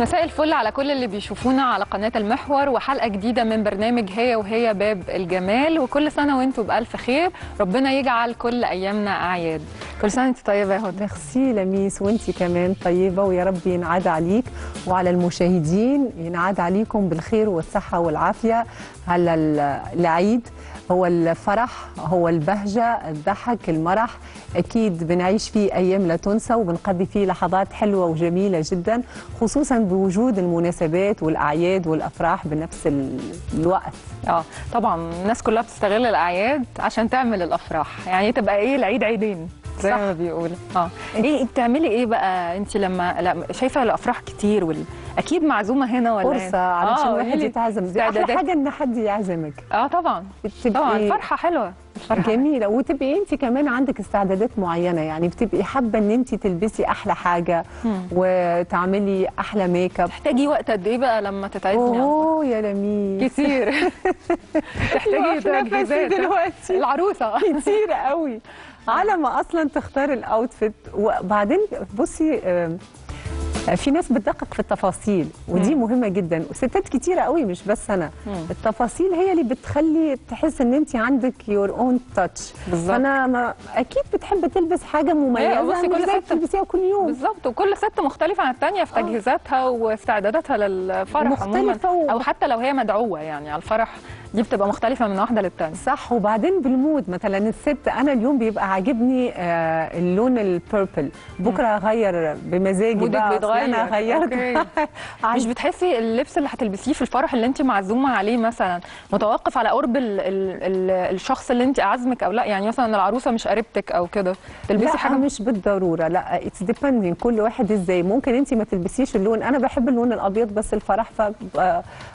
مساء الفل على كل اللي بيشوفونا على قناة المحور وحلقة جديدة من برنامج هي وهي باب الجمال. وكل سنة وأنتم بألف خير. ربنا يجعل كل أيامنا أعياد. كل سنة وانت طيبة يا هدى ميرسي لميس وانتي كمان طيبة ويا رب ينعاد عليك. وعلى المشاهدين ينعاد عليكم بالخير والصحة والعافية. على ال- العيد هو الفرح هو البهجة الضحك المرح. أكيد بنعيش فيه أيام لا تنسى وبنقضي فيه لحظات حلوة وجميلة جدا خصوصا بوجود المناسبات والأعياد والأفراح بنفس ال- الوقت. آه طبعا الناس كلها بتستغل الأعياد عشان تعمل الأفراح. يعني تبقى إيه؟ العيد عيدين زي. ما بيقولوا. آه إيه بتعملي إيه بقى؟ إنت لما لا شايفة الأفراح كتير وال... أكيد معزومة هنا ولا فرصة علشان آه، الواحد. يتعزم. دي أحلى. حاجة إن حد يعزمك. آه طبعا. طبعا. فرحة حلوة. الفرحه جميلة. وتبقي أنت كمان عندك استعدادات معينة. يعني بتبقي حابة إن أنت تلبسي أحلى حاجة مم. وتعملي أحلى make up تحتاجي وقت قد إيه بقى لما تتعزمي؟ أوه يا لميس. كتير. تحتاجي تجهيزات. دلوقتي. العروسة. كتير قوي. على ما أصلا تختار ال outfit وبعدين بصي في ناس بتدقق في التفاصيل ودي مم. مهمة جدا وستات كتيرة قوي مش بس أنا مم. التفاصيل هي اللي بتخلي تحس إن انت عندك your own touch. فأنا ما أكيد بتحب تلبس حاجة مميزة بصي كل ست- تلبسيها كل يوم بالظبط وكل ست مختلفة عن الثانية في آه. تجهيزاتها واستعداداتها للفرح عموما أو حتى لو هي مدعوة يعني على الفرح دي بتبقى مختلفة من واحدة للثانيه صح وبعدين بال mood. مثلا الست أنا اليوم بيبقى عاجبني آه اللون ال purple بكرة اغير بمزاجي mood ك بيتغير. أنا غيرت. مش بتحسي اللبس اللي هتلبسيه في الفرح اللي انت معزومة عليه مثلا متوقف على قرب ال ال ال الشخص اللي انت عازمك أو لأ؟ يعني مثلا العروسة مش قريبتك أو كده. تلبسي لأ حاجة؟ مش بالضرورة. لأ it's depending كل واحد إزاي. ممكن انت ما تلبسيش اللون. أنا بحب اللون الأبيض بس الفرح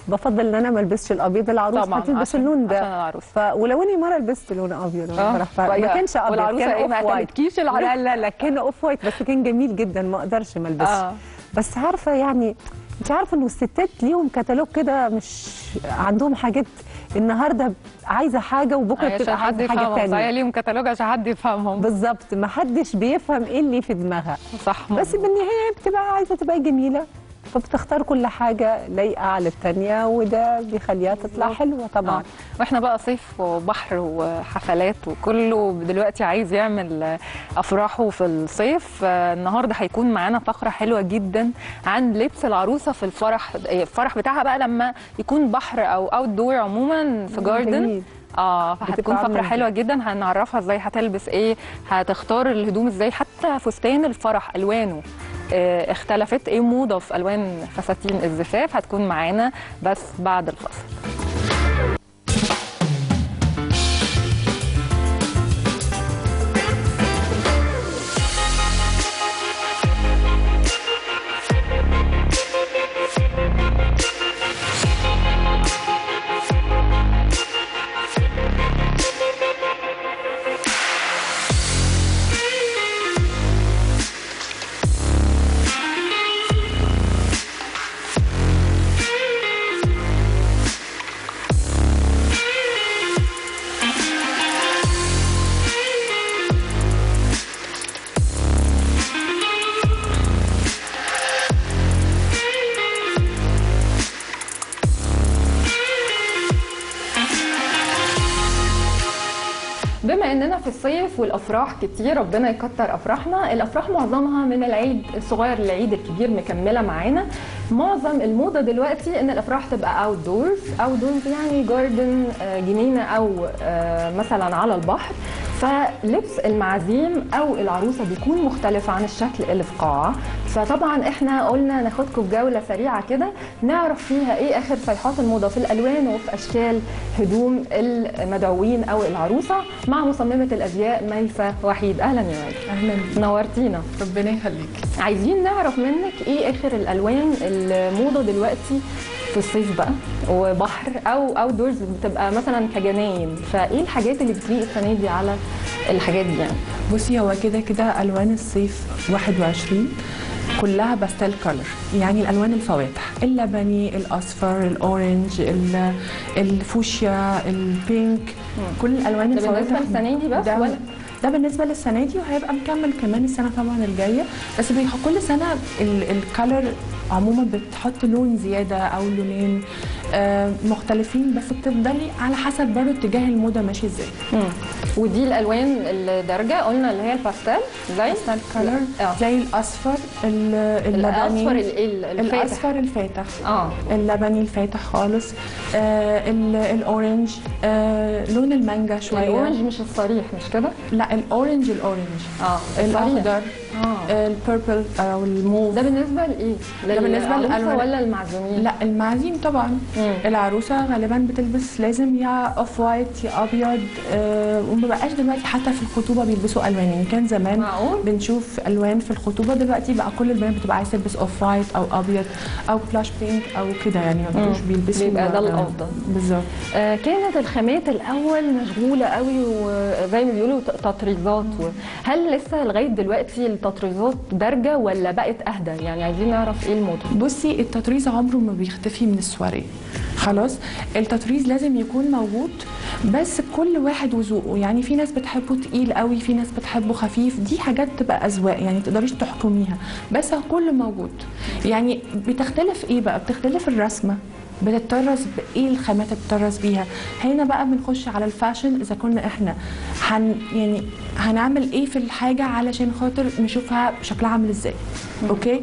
فبفضل إن أنا ما ألبسش الأبيض العروس هتلبس اللون ده ف... ولو إني مرة لبست لون أبيض آه. طيب. كانش أبيض والعروسة كان إيه؟ ما white؟ لا لا لا كان off white بس كان جميل جدا ما أقدرش ما ألبسش آه. بس عارفة يعني أنت عارفة إنه الستات ليهم كتالوج كده مش عندهم حاجات النهارده عايزة حاجة وبكرة بتبقى عايزة حاجة ثانية ليهم كتالوج عشان حد يفهمهم بالظبط ما حدش بيفهم إيه اللي في دماغها صح بس بالنهاية بتبقى عايزة تبقى جميلة فبتختار كل حاجة لايقة على الثانية وده بيخليها تطلع. حلوة طبعا آه. وإحنا بقى صيف وبحر وحفلات وكله دلوقتي عايز يعمل أفراحه في الصيف النهارده هيكون معانا فقرة حلوة جدا عن لبس العروسة في الفرح الفرح بتاعها بقى لما يكون بحر أو اوت دور عموما في جاردن جميل. آه فهتكون فقرة حلوة جدا هنعرفها إزاي هتلبس إيه هتختار الهدوم إزاي حتى فستان الفرح ألوانه اختلفت إيه موضه في الوان فساتين الزفاف هتكون معانا بس بعد الفصل. الصيف والأفراح كتير ربنا يكتر أفراحنا. الأفراح معظمها من العيد الصغير للعيد الكبير مكملة معانا. معظم الموضة دلوقتي إن الأفراح تبقى outdoors outdoors يعني جاردن جنينة أو آه، مثلا على البحر. فلبس المعازيم أو العروسة بيكون مختلف عن الشكل اللي في قاعة. فطبعا إحنا قلنا ناخدكم بجوله سريعة كده نعرف فيها إيه آخر صيحات الموضة في الألوان وفي أشكال هدوم المدعوين أو العروسة مع مصممة الأزياء ميسه وحيد. أهلا يا ميسه أهلا. نورتينا. ربنا يخليك. عايزين نعرف منك إيه آخر الألوان الموضة دلوقتي في الصيف بقى وبحر أو outdoors بتبقى مثلا كجناين. فإيه الحاجات اللي بتليق السنة دي على الحاجات دي يعني؟ بصي هو كده كده ألوان الصيف 21 كلها pastel color يعني الألوان الفواتح اللبني الأصفر ال orange ال- الفوشيا ال pink كل الالوان ده بالنسبة الفواتح. للسنة دي بس ده ولا؟ ده بالنسبة للسنة دي وهيبقى مكمل كمان السنة طبعا الجاية. بس كل سنة ال color عموما بتحط لون زيادة أو لونين آه، مختلفين بس بتفضلي على حسب برضه اتجاه الموضة ماشي إزاي. ودي الألوان الدارجه قلنا اللي هي الباستيل زي؟ color آه. زي الأصفر ال- الأصفر اللبني ال- ال- الفاتح. الأصفر الفاتح. آه. اللبني الفاتح خالص. آه ال- ال orange آه لون المانجا شوية. ال orange مش الصريح مش كده؟ لا ال orange ال orange. آه. الأخضر. ال purple أو الموف ده بالنسبة لإيه؟ ده بالنسبة للعروسة للألوان. ولا المعزومين؟ لا المعازيم طبعا مم. العروسة غالبا بتلبس لازم يا off white يا أبيض آه وما بقاش دلوقتي حتى في الخطوبة بيلبسوا ألوان يعني كان زمان معقول؟ بنشوف ألوان في الخطوبة دلوقتي بقى كل البنات بتبقى عايزة تلبس off white أو أبيض أو فلاش بينك أو كده يعني ما بقوش. بيلبسوا بيبقى ده آه، الأفضل. بالظبط آه، كانت الخامات الأول مشغولة قوي وزي ما بيقولوا تطريزات هل لسه لغاية دلوقتي التطريزات دارجة ولا بقت أهدى؟ يعني عايزين نعرف إيه الموضوع. بصي التطريز عمره ما بيختفي من السواري. خلاص؟ التطريز لازم يكون موجود بس كل واحد وذوقه. يعني في ناس بتحبه تقيل قوي في ناس بتحبه خفيف. دي حاجات تبقى أذواق يعني تقدريش تحكميها. بس كله موجود. يعني بتختلف إيه بقى؟ بتختلف الرسمة. بتتطرز بايه الخامات اللي بتطرز بيها؟ هنا بقى بنخش على ال fashion إذا كنا إحنا هن يعني هنعمل إيه في الحاجة علشان خاطر نشوفها شكلها عامل إزاي. okay؟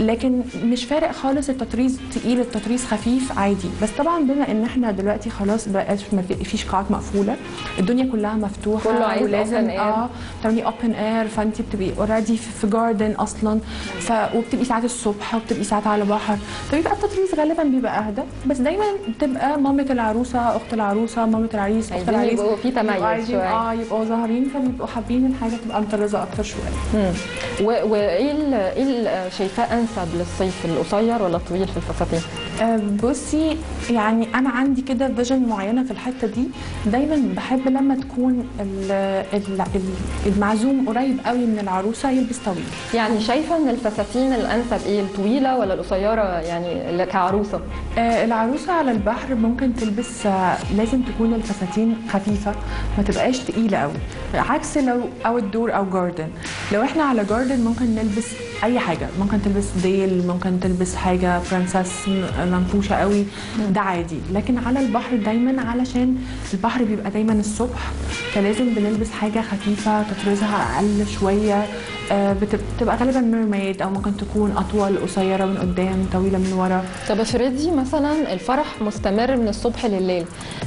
لكن مش فارق خالص التطريز تقيل التطريز خفيف عادي. بس طبعا بما إن إحنا دلوقتي خلاص بقاش ما في- فيش قاعات مقفولة الدنيا كلها مفتوحة كله عايز ولازم. آه تعملي open air فانت بتبقي already في garden أصلا ف وبتبقي ساعات الصبح وبتبقي ساعات على بحر فبيبقى التطريز غالبا بيبقى أهدى. بس دايما بتبقى مامة العروسة أخت العروسة مامة العريس أخت العريس يبقوا في تميز شوية. آه يبقوا ظاهرين فبيبقوا حابين الحاجة تبقى مطرزة أكتر شوية. وإيه إيه شايفاه انسب للصيف القصير ولا الطويل في الفساتين؟ آه، بصي يعني أنا عندي كده vision معينة في الحتة دي. دايما بحب لما تكون ال- ال- ال- المعزوم قريب قوي من العروسة يلبس طويل. يعني شايفة إن الفساتين الأنسب إيه الطويلة ولا القصيرة؟ يعني كعروسة؟ آه، العروسة على البحر ممكن تلبس آه، لازم تكون الفساتين خفيفة ما تبقاش تقيلة قوي. عكس لو أو الدور أو جاردن لو إحنا على جاردن ممكن نلبس أي حاجة. ممكن تلبس ديل ممكن تلبس حاجة برنسس منفوشه قوي. ده عادي. لكن على البحر دايما علشان البحر بيبقى دايما الصبح فلازم بنلبس حاجة خفيفة تطرزها أقل شوية. آه، بت- بتبقى غالبا ميرميد أو ممكن تكون أطول قصيرة من قدام طويلة من ورا. طب افرضي مثلا الفرح مستمر من الصبح لليل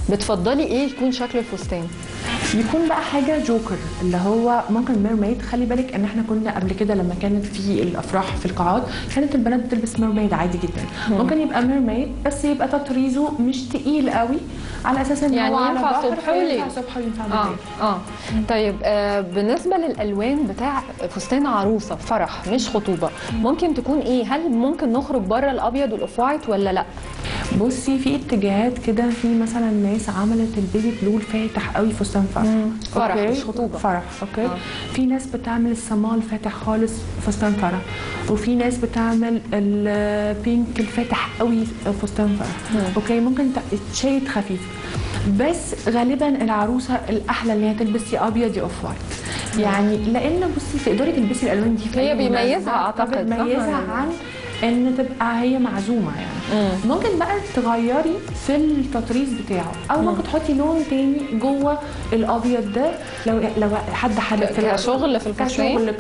بتفضلي إيه يكون شكل الفستان؟ يكون بقى حاجة جوكر اللي هو ممكن ميرميد خلي بالك إن إحنا كنا قبل كده لما كانت في الأفراح في القاعات كانت البنات بتلبس mermaid عادي جدا. ممكن يبقى mermaid بس يبقى تطريزه مش تقيل قوي على أساس إن يعني هو ينفع صبح وليل. فينفع صبح وينفع آه آه. طيب آه بالنسبة للألوان بتاع فستان عروسة فرح مش خطوبة ممكن تكون إيه؟ هل ممكن نخرج بره الأبيض وال off white ولا لأ؟ بصي في اتجاهات كده في مثلا ناس عملت ال baby blue الفاتح قوي فستان فرح فرح okay؟ مش خطوبة. فرح okay آه. في ناس بتعمل السيمون الفاتح خالص فستان فرح وفي ناس بتعمل ال pink الفاتح قوي فستان فرح مم. okay ممكن shade خفيف بس غالبا العروسة الأحلى اللي هي تلبس يا أبيض يا off white يعني لأن بصي تقدري تلبسي الألوان دي هي بيميزها صح فبتميزها ولا؟ عن إن تبقى هي معزومة يعني. مم. ممكن بقى تغيري في التطريز بتاعه. أو ممكن تحطي لون تاني جوه الأبيض ده. لو لو حد حابب ك- كشغل في الفستان؟ كشغل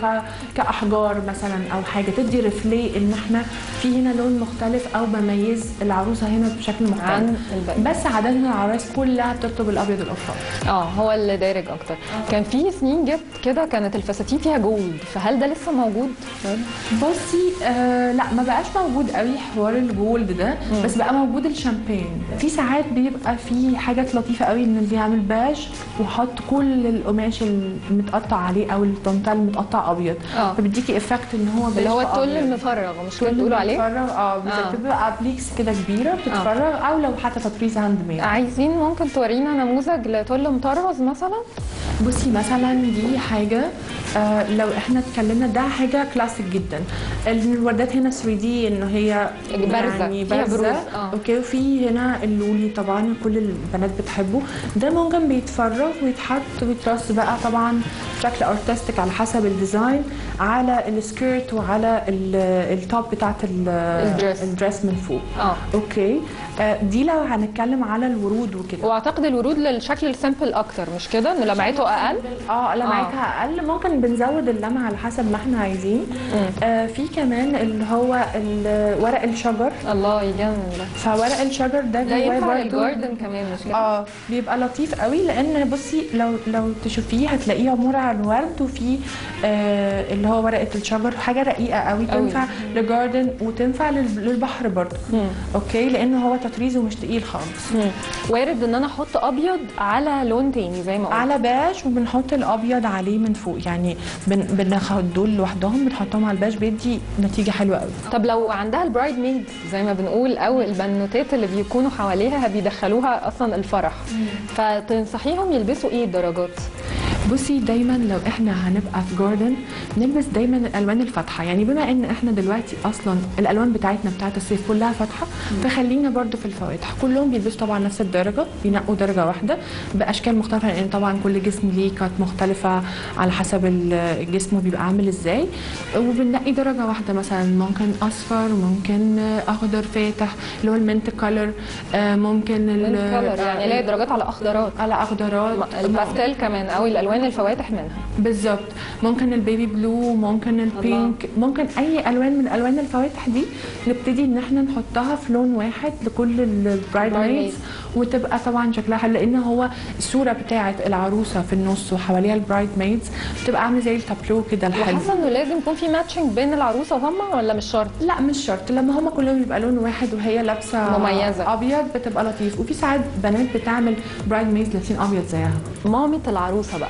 كأحجار مثلا أو حاجة. تدي ريفلي إن إحنا في هنا لون مختلف أو بميز العروسة هنا بشكل مختلف. عن بس عاده العرايس كلها بترتب الأبيض والاصفر آه هو اللي دارج أكتر. كان في سنين جت كده كانت الفساتين فيها جولد. فهل ده لسه موجود؟ بصي آه لا ما بقاش موجود قوي حوار الجولد ده بس بقى موجود الشامبين. في ساعات بيبقى في حاجات لطيفة قوي إن اللي يعمل باج وحط كل القماش المتقطع عليه أو الطنطال المتقطع أبيض. آه. فبيديكي إفكت إن هو اللي هو التل. المفرغ مش كده بتقولوا عليه؟ بتتفرغ آه آه. بتبقى بليكس كده كبيرة بتتفرغ أو لو حتى تطريز هاند ميد عايزين ممكن تورينا نموذج لتل مطرز مثلا؟ بصي مثلا دي حاجة آه لو إحنا اتكلمنا ده حاجة كلاسيك جدا. الوردات هنا 3 دي انه هي بارزة، يعني بارزه بروز، آه. أوكي وفي هنا اللولي طبعا كل البنات بتحبه. ده ممكن بيتفرغ ويتحط ويترص بقى طبعا بشكل artistic على حسب ال design على ال skirt وعلى ال- top بتاعت ال- ال dress. ال dress من فوق. آه. okay. دي لو هنتكلم على الورود وكده. واعتقد الورود للشكل ال simple أكتر مش كده؟ انه لمعته أقل؟ آه لمعتها أقل. ممكن بنزود اللمعة على حسب ما إحنا عايزين. آه في كمان اللي هو ورق الشجر. الله يجنن فورق الشجر ده جواه للجاردن كمان مش كده؟ آه بيبقى لطيف قوي لأن بصي لو لو تشوفيه هتلاقيه عبارة عن ورد وفي آه اللي هو ورقة الشجر حاجة رقيقة قوي قوي. تنفع لجاردن وتنفع لل- للبحر برضه. أوكي؟ لأن هو تطريزه مش تقيل خالص. مم. وارد إن أنا أحط أبيض على لون تاني زي ما قلت. على باش وبنحط الأبيض عليه من فوق يعني بن بناخد دول لوحدهم بنحطهم على الباش بيدي نتيجة حلوة قوي طب لو عندها البرايد ميد زي ما بنقول أو البنوتات اللي بيكونوا حواليها بيدخلوها أصلا الفرح. فتنصحيهم يلبسوا إيه الدرجات؟ بصي دايما لو إحنا هنبقى في جاردن نلبس دايما الألوان الفاتحة. يعني بما إن إحنا دلوقتي أصلا الألوان بتاعتنا بتاعت الصيف كلها فاتحة فخلينا برضو في الفواتح. كلهم بيلبسوا طبعا نفس الدرجة بينقوا درجة واحدة بأشكال مختلفة لأن طبعا كل جسم ليه كات مختلفة على حسب ال- الجسم بيبقى عامل إزاي. وبننقي درجة واحدة مثلا ممكن أصفر ممكن أخضر فاتح اللي هو ال mint color ممكن ال- mint color يعني لاقي درجات على أخضرات. على أخضرات. الباستيل كمان أو الألوان الفواتح منها. بالظبط. ممكن ال baby blue ممكن ال pink ممكن أي ألوان من ألوان الفواتح دي نبتدي إن إحنا نحطها في لون واحد لكل ال bridesmaids وتبقى طبعا شكلها حلو لأن هو الصورة بتاعه العروسة في النص وحواليها ال bridesmaids بتبقى عاملة زي التابلو كده الحلو. وحاسة إنه لازم يكون في matching بين العروسة وهم ولا مش شرط؟ لا مش شرط. لما هم كلهم يبقى لون واحد وهي لابسة مميزة. أبيض بتبقى لطيف. وفي ساعات بنات بتعمل bridesmaids لابسين أبيض زيها. مامة العروسة بقى.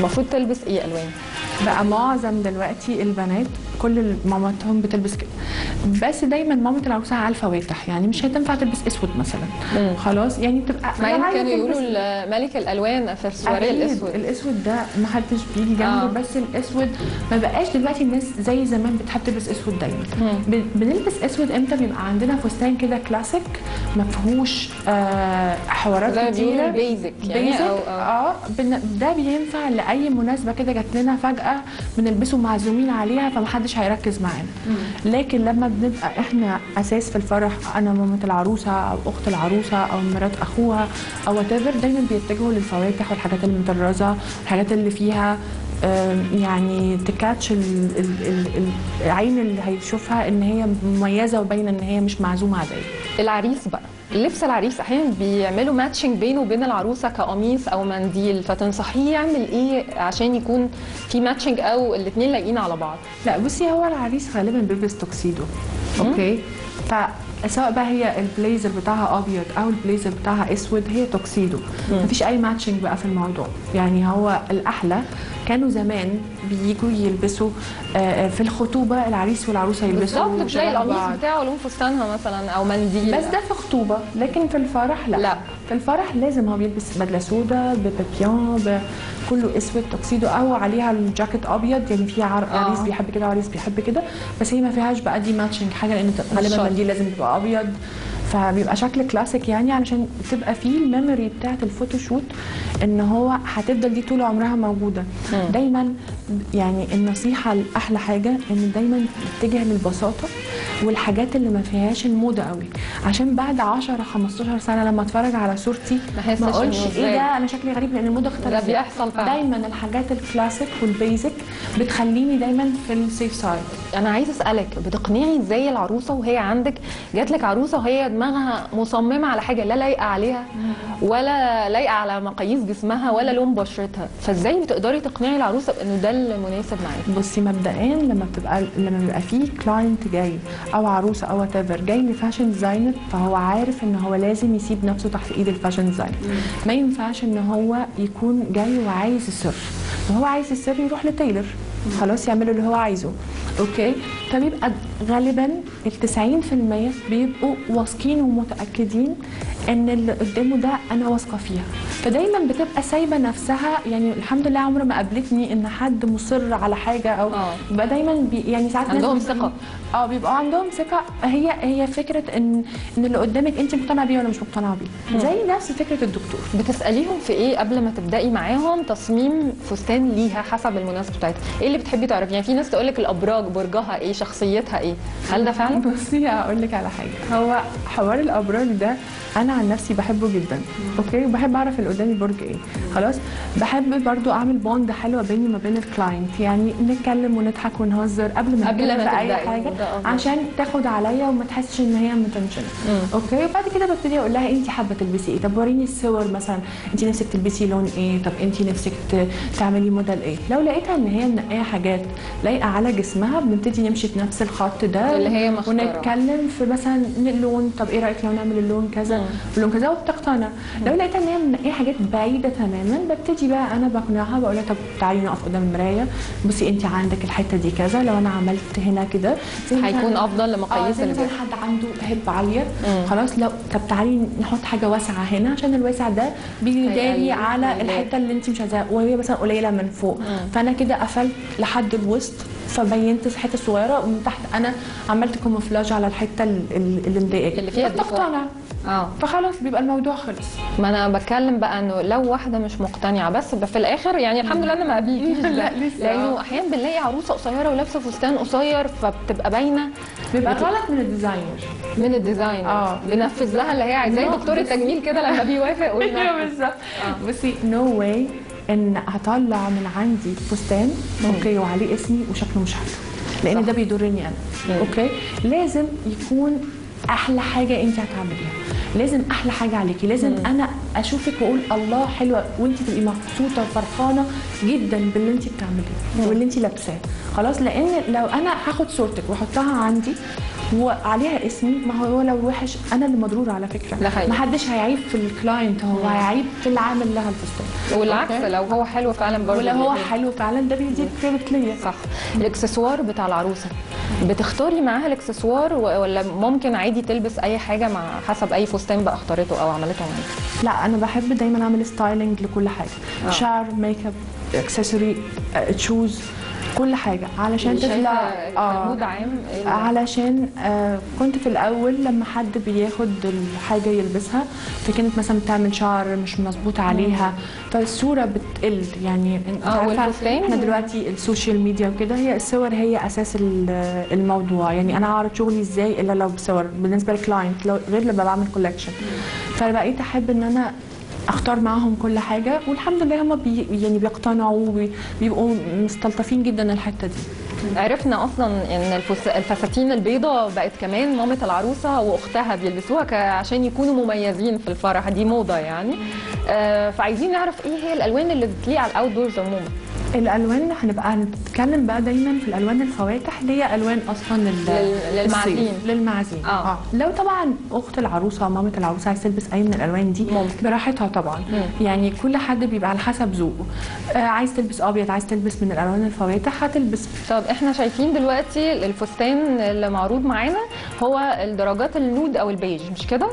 المفروض تلبس إيه الوان؟ بقى معظم دلوقتي البنات كل مامتهم بتلبس كده. بس دايما مامة العروسة على الفواتح يعني مش هتنفع تلبس أسود مثلا. مم. خلاص يعني تبقى مع لو ان عايزة كانوا يقولوا ملك الألوان أكيد الأسود. الأسود ده ما حدش بيجي جنبه آه. بس الأسود ما بقاش دلوقتي الناس زي زمان بتحب تلبس أسود دايما. مم. بنلبس أسود إمتى؟ بيبقى عندنا فستان كده كلاسيك ما فيهوش آه حوارات ما كتيرة. ال basic يعني basic أو, أو. آه ده بينفع لاي مناسبة كده جات لنا فجأة بنلبسه معزومين عليها فمحدش هيركز معانا. لكن لما بنبقى إحنا أساس في الفرح أنا مامة العروسة أو أخت العروسة أو مرات أخوها أو what دايما بيتجهوا للفواتح والحاجات المطرزه الحاجات اللي فيها يعني تcatch ال- ال- ال- العين اللي هيشوفها إن هي مميزة وباينة إن هي مش معزومة عاديه العريس بقى. لبس العريس أحيانا بيعملوا matching بينه وبين العروسة كقميص أو منديل فتنصحيه يعمل إيه عشان يكون في matching أو الاثنين لايقين على بعض؟ لا بصي هو العريس غالبا بيلبس tuxedo okay؟ فسواء بقى هي البليزر بتاعها أبيض أو البليزر بتاعها أسود هي توكسيدو مفيش أي matching بقى في الموضوع. يعني هو الأحلى كانوا زمان بييجوا يلبسوا آه، في الخطوبة العريس والعروسة يلبسوا بالظبط بتلاقي القميص. بتاعه لون فستانها مثلا أو منديل بس ده في خطوبة لكن في الفرح لا, لا. في الفرح لازم هو بيلبس بدلة سودا ببابيون كله أسود توكسيدو أو عليها الجاكيت أبيض يعني في. آه. عريس بيحب كده وعريس بيحب كده بس هي ما فيهاش بقى دي matching حاجة لأن غالبا. المنديل لازم يبقى أبيض فبيبقى شكل كلاسيك يعني علشان تبقى فيه ال memory بتاعت ال photoshoot إن هو هتفضل دي طول عمرها موجودة. دايما يعني النصيحة الاحلى حاجة إن دايما تتجه للبساطة والحاجات اللي ما فيهاش الموضة قوي عشان بعد 10 15 سنة لما أتفرج على صورتي ما أقولش إيه. ده أنا شكلي غريب لأن الموضة اختلفت ده بيحصل فعلا. دايما الحاجات ال classic وال basic بتخليني دايما في ال safe side أنا عايزة أسألك بتقنعي إزاي العروسة وهي عندك جات لك عروسة وهي دماغها مصممة على حاجة لا لايقة عليها ولا لايقة على مقاييس جسمها ولا لون بشرتها. فازاي بتقدري تقنعي العروسة بانه ده المناسب معاك بصي مبدئيا لما بتبقى لما بيبقى فيه client جاي أو عروسة أو وات جاي ل fashion designer فهو عارف إن هو لازم يسيب نفسه تحت إيد ال fashion designer ما ينفعش إن هو يكون جاي وعايز السر. لو هو عايز السر يروح ل tailor خلاص يعمل اللي هو عايزه. okay؟ فبيبقى غالبا ال 90% بيبقوا واثقين ومتأكدين إن اللي قدامه ده أنا واثقة فيها. فدايما بتبقى سايبة نفسها يعني الحمد لله عمر ما قابلتني إن حد مصر على حاجة أو آه. بيبقى دايما بي يعني ساعات عندهم ثقة. آه بيبقى عندهم ثقة. هي هي فكرة إن إن اللي قدامك انت مقتنعة بيه ولا مش مقتنعة بيه. زي نفس فكرة الدكتور. بتسأليهم في إيه قبل ما تبدأي معاهم تصميم فستان ليها حسب المناسبة بتاعتها؟ إيه اللي بتحبي تعرفي يعني في ناس تقول لك الأبراج برجها إيه؟ شخصيتها إيه؟ هل ده فعلا؟ بصي هقول لك على حاجة. هو حوار الابراج ده أنا عن نفسي بحبه جدا. okay؟ وبحب أعرف اللي قدامي برج إيه. خلاص؟ بحب برضو أعمل bond حلوة بيني وما بين ال client يعني نتكلم ونضحك ونهزر قبل ما قبل ما في أي حاجة. عشان تاخد عليا وما تحسش إن هي متنشنة. okay؟ وبعد كده ببتدي أقول لها انت حابة تلبسي إيه؟ طب وريني الصور مثلا. انت نفسك تلبسي لون إيه؟ طب انت نفسك تعملي موديل إيه؟ لو لقيتها إن هي منقيه حاجات لايقة على جسمها بنبتدي نمشي في نفس الخط. ده اللي هي مختارة. ونتكلم في مثلا اللون طب إيه رأيك لو نعمل اللون كذا؟ واللون كذا وبتقتنع. لو لقيتها إن هي منقيه حاجات بعيدة تماما ببتدي بقى أنا بقنعها بقول لها طب تعالي نقف قدام المراية. بصي انت عندك الحتة دي كذا لو أنا عملت هنا كده هيكون أفضل لمقاييس مثلا الجسم حد عنده هيب عالية. خلاص لو طب تعالي نحط حاجة واسعة هنا عشان الواسع ده بيداري على. الحتة اللي انت مش عايزاها وهي مثلا قليلة من فوق. فأنا كده قفلت لحد الوسط. فبينت الحته الصغيره ومن تحت أنا عملت كوموفلاج على الحتة ال- ال- اللي مضايقاك اللي فيها. بتقتنع آه فخلاص بيبقى الموضوع خلص ما أنا بتكلم بقى إنه لو واحدة مش مقتنعة بس في الآخر يعني الحمد لله أنا ما قابلتيش. لا،. لأنه أحيانا بنلاقي عروسة قصيرة ولابسة فستان قصير فبتبقى باينة بيبقى غلط من ال designer من ال design آه. بنفذ لها اللي هي عايزاه دكتور التجميل كده لما بيوافق أيوه. بالظبط بصي no way إن هطلع من عندي فستان okay وعليه اسمي وشكله مش حلو. لأن صح. ده بيضرني أنا. مم. okay؟ لازم يكون أحلى حاجة أنت هتعمليها. لازم أحلى حاجة عليكي. لازم مم. أنا أشوفك وأقول الله حلوة وانت تبقي مبسوطة وفرحانة جدا باللي انت بتعمليه واللي انت لابساه. خلاص لأن لو أنا هاخد صورتك وأحطها عندي وعليها اسمي ما هو لو وحش أنا اللي مضرور على فكرة. ده حقيقي. ما حدش هيعيب في ال client هو هيعيب في اللي عامل لها الفستان. والعكس okay؟ لو هو حلو فعلا برضه ولو هو. حلو فعلا ده بيديك credit ليا. صح. الإكسسوار بتاع العروسة. بتختاري معاها الإكسسوار ولا ممكن عادي تلبس أي حاجة مع حسب أي فستان بقى اختارته أو عملته معاكي لا أنا بحب دايما أعمل styling لكل حاجة آه. شعر make up accessory shoes كل حاجة. علشان تطلع عام ال- علشان آه كنت في الأول لما حد بياخد الحاجة يلبسها فكانت مثلا بتعمل شعر مش مظبوط عليها. فالصورة بتقل. يعني والفستان؟ إحنا دلوقتي ال social media وكده هي الصور هي أساس ال- الموضوع. يعني أنا أعرض شغلي إزاي إلا لو بصور. بالنسبة لل client غير لما بعمل collection فبقيت أحب إن أنا أختار معاهم كل حاجة والحمد لله هم بي يعني بيقتنعوا وبيبقوا مستلطفين جدا الحتة دي عرفنا أصلا إن الفس... الفساتين البيضاء بقت كمان مامة العروسة وأختها بيلبسوها. عشان يكونوا مميزين في الفرح دي موضة يعني آه فعايزين نعرف إيه هي الألوان اللي بتليق على ال outdoors عموما الألوان هنبقى هنتكلم بقى دايما في الألوان الفواتح اللي هي ألوان أصلا لل... لل- للمعازيم. للمعازيم آه. آه لو طبعا أخت العروسة أو مامة العروسة عايز تلبس أي من الألوان دي ممكن. براحتها طبعا مم. يعني كل حد بيبقى على حسب ذوقه آه عايز تلبس أبيض عايز تلبس من الألوان الفواتح هتلبس طب إحنا شايفين دلوقتي الفستان اللي معروض معانا هو الدرجات ال nude أو البيج مش كده؟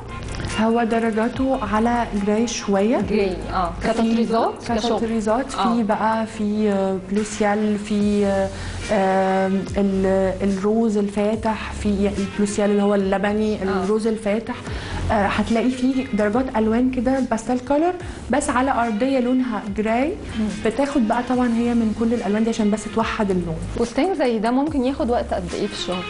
هو درجاته على gray شوية gray آه كتطريزات كتطريزات آه. في بقى في آه، blue ciel في آه، ال rose الفاتح في ال blue ciel اللي هو اللبني ال rose الفاتح. آه، هتلاقي فيه درجات ألوان كده pastel color بس على أرضية لونها gray بتاخد بقى طبعا هي من كل الألوان دي عشان بس توحد اللون. فستان زي ده ممكن ياخد وقت قد إيه في الشهر؟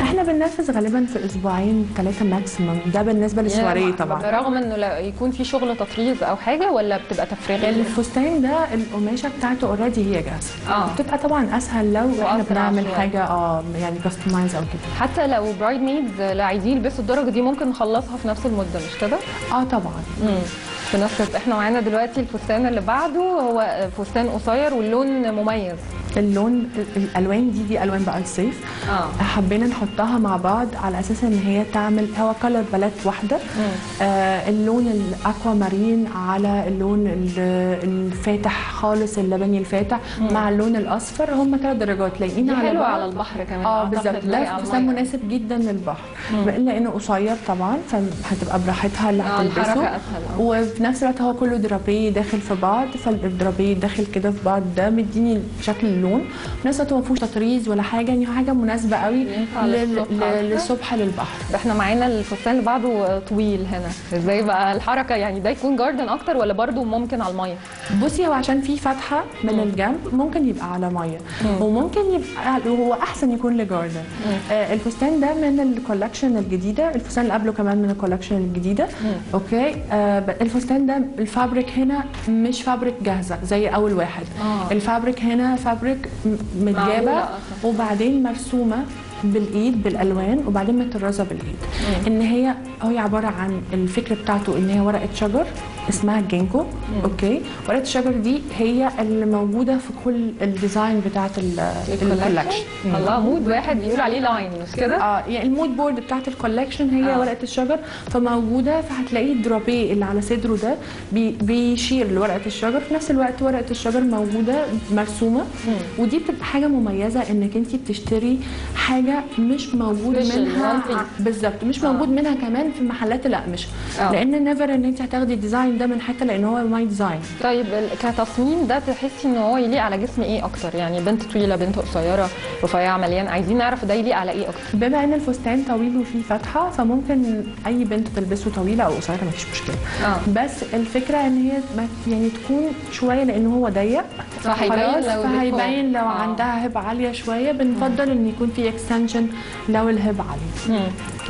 إحنا بننفذ غالبا في أسبوعين ثلاثة maximum ده بالنسبة للسواريه طبعا. رغم إنه لا يكون في شغل تطريز أو حاجة ولا بتبقى تفريغ الفستان ده القماشة بتاعته already هي جاهزة. آه. بتبقى طبعا أسهل لو إحنا بنعمل. حاجة آه يعني customize أو كده. حتى لو bridesmaids لا عايزين يلبسوا الدرجة دي ممكن نخلصها في نفس المدة مش كده؟ آه طبعا. امم بنفس إحنا معانا دلوقتي الفستان اللي بعده هو فستان قصير واللون مميز. اللون الألوان دي دي ألوان بقى الصيف. آه. حبينا نحطها مع بعض على أساس إن هي تعمل هو color palette واحدة. آه اللون ال aquamarine على اللون ال- الفاتح خالص اللبني الفاتح مع اللون الأصفر. هم ثلاث درجات لايقين دي على حلوة بعض. على البحر كمان. آه بالظبط. ده فستان. مناسب جدا للبحر. الا انه قصير طبعا فهتبقى براحتها اللي هتلبسه آه. وفي نفس الوقت هو كله درابيه داخل في بعض فالدرابيه داخل كده في بعض. ده مديني شكل اللون. هو ما فيهوش تطريز ولا حاجة يعني حاجة مناسبة قوي للصبح للبحر. إحنا معانا الفستان اللي بعده طويل هنا. إزاي بقى الحركة؟ يعني ده يكون جاردن أكتر ولا برضو ممكن على المية؟ بصي هو عشان في فتحة من الجنب ممكن يبقى على مية. وممكن يبقى هو أحسن يكون ل garden آه الفستان ده من ال collection الجديدة. الفستان اللي قبله كمان من ال collection الجديدة. okay؟ آه الفستان ده ال fabric هنا مش fabric جاهزة زي أول واحد. آه. ال fabric هنا fabric متجابة. وبعدين مرسومة بالإيد بالألوان وبعدين متطرزه بالإيد. إن هي هي عبارة عن الفكرة بتاعته إن هي ورقة شجر اسمها جينكو. okay؟ ورقة الشجر دي هي اللي موجودة في كل ال design بتاعت ال- ال collection الله mood واحد بيقول عليه line مش كده؟ آه يعني ال mood board بتاعت ال collection هي آه. ورقة الشجر. فموجودة فهتلاقيه ال drapé اللي على صدره ده بي بيشير لورقة الشجر. في نفس الوقت ورقة الشجر موجودة مرسومة. ودي بتبقى حاجة مميزة إنك انت بتشتري حاجة مش موجود منها بالظبط مش موجود منها كمان في محلات الاقمشه آه. لأن never إن أنت هتاخدي ال design ده من حتة لأن هو my design طيب كتصميم ده تحسي إن هو يليق على جسم إيه أكتر؟ يعني بنت طويلة بنت قصيرة رفيعة مليان عايزين نعرف ده يليق على إيه أكتر؟ بما إن الفستان طويل وفيه فتحة فممكن أي بنت تلبسه طويلة أو قصيرة مفيش مشكلة. آه. بس الفكرة إن هي يعني تكون شوية لأن هو ضيق. فهيبين لو فهيبين لو آه. عندها hip عالية شوية. بنفضل إن يكون في extension لو ال hip.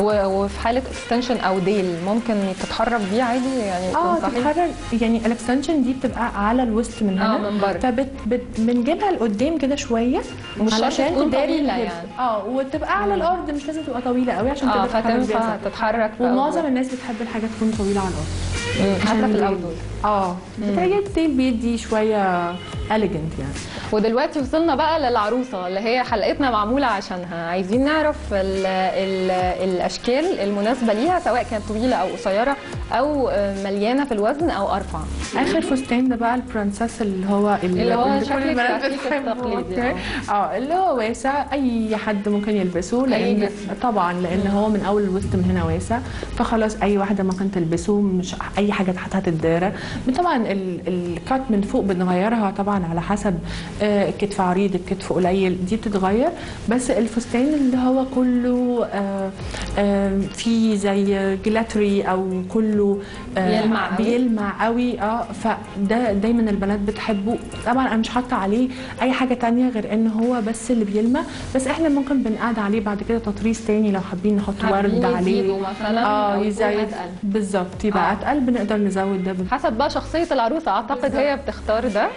و- وفي حالة extension أو ديل ممكن تتحرك بيه عادي يعني آه تتحرك يعني ال extension دي بتبقى على الوسط من آه، هنا من بره. فبت بت بنجيبها لقدام كده شوية مش علشان تكون ال hip. يعني. آه وتبقى على الأرض مش لازم تبقى طويلة قوي عشان بيها فتنفع. تتحرك ومعظم. الناس بتحب الحاجة تكون طويلة على الأرض. حتى في ال- ال outdoor آه بتهيألي الديل بيدي شوية elegant يعني. ودلوقتي وصلنا بقى للعروسة اللي هي حلقتنا معمولة عشانها. عايزين نعرف ال ال الأشكال المناسبة ليها سواء كانت طويلة أو قصيرة أو مليانة في الوزن أو أرفع. آخر فستان ده بقى البرنسس اللي هو اللي هو كل شكل البنات الكلاسيك بتحبه، التقليدي،؟ آه اللي هو واسع. أي حد ممكن يلبسه لأن. طبعا لأن هو من أول الوسط من هنا واسع. فخلاص أي واحدة ممكن تلبسه مش أي حاجة تحتها تتدارى. طبعا ال- الكات من فوق بنغيرها طبعا على حسب آه، الكتف عريض الكتف قليل دي بتتغير. بس الفستان اللي هو كله آه، آه، فيه زي جلاتري أو كله بيلمع قوي. بيلمع قوي. آه فده دايما البنات بتحبه. طبعا أنا مش حاطة عليه أي حاجة تانية غير إن هو بس اللي بيلمع. بس إحنا ممكن بنقعد عليه بعد كده تطريز تاني لو حابين نحط ورد عليه. مثلا آه يزيد. بالظبط يبقى آه. أتقل بنقدر نزود ده. حسب بقى شخصية العروسة. أعتقد هي بتختار ده.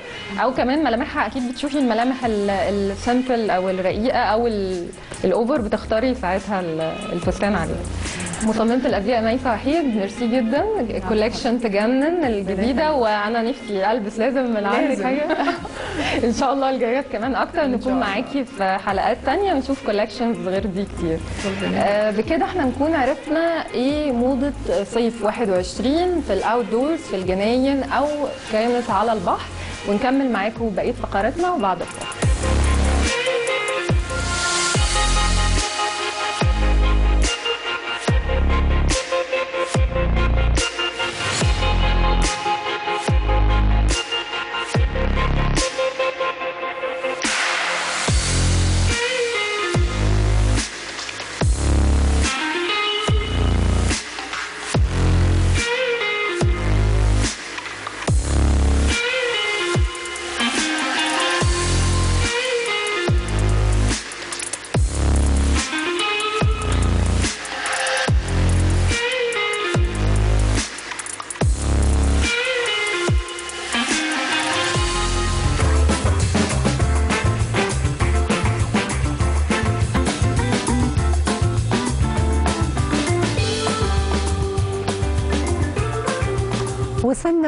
أو كمان ملامحها أكيد بتشوفي الملامح ال- ال simple أو الرقيقة أو ال- ال over بتختاري ساعتها ال- الفستان عليه مصممة الأزياء ميسة وحيد ميرسي جدا. collection تجنن الجديدة وأنا نفسي ألبس لازم من عندك. حاجة إن شاء الله الجايات كمان أكتر نكون معاكي في حلقات تانية ونشوف collections غير دي كتير. آه، بكده إحنا نكون عرفنا إيه موضة صيف 21 في الاوت دورز في الجناين أو كانت على البحر. ونكمل معاكم بقية فقراتنا وبعد الفاصل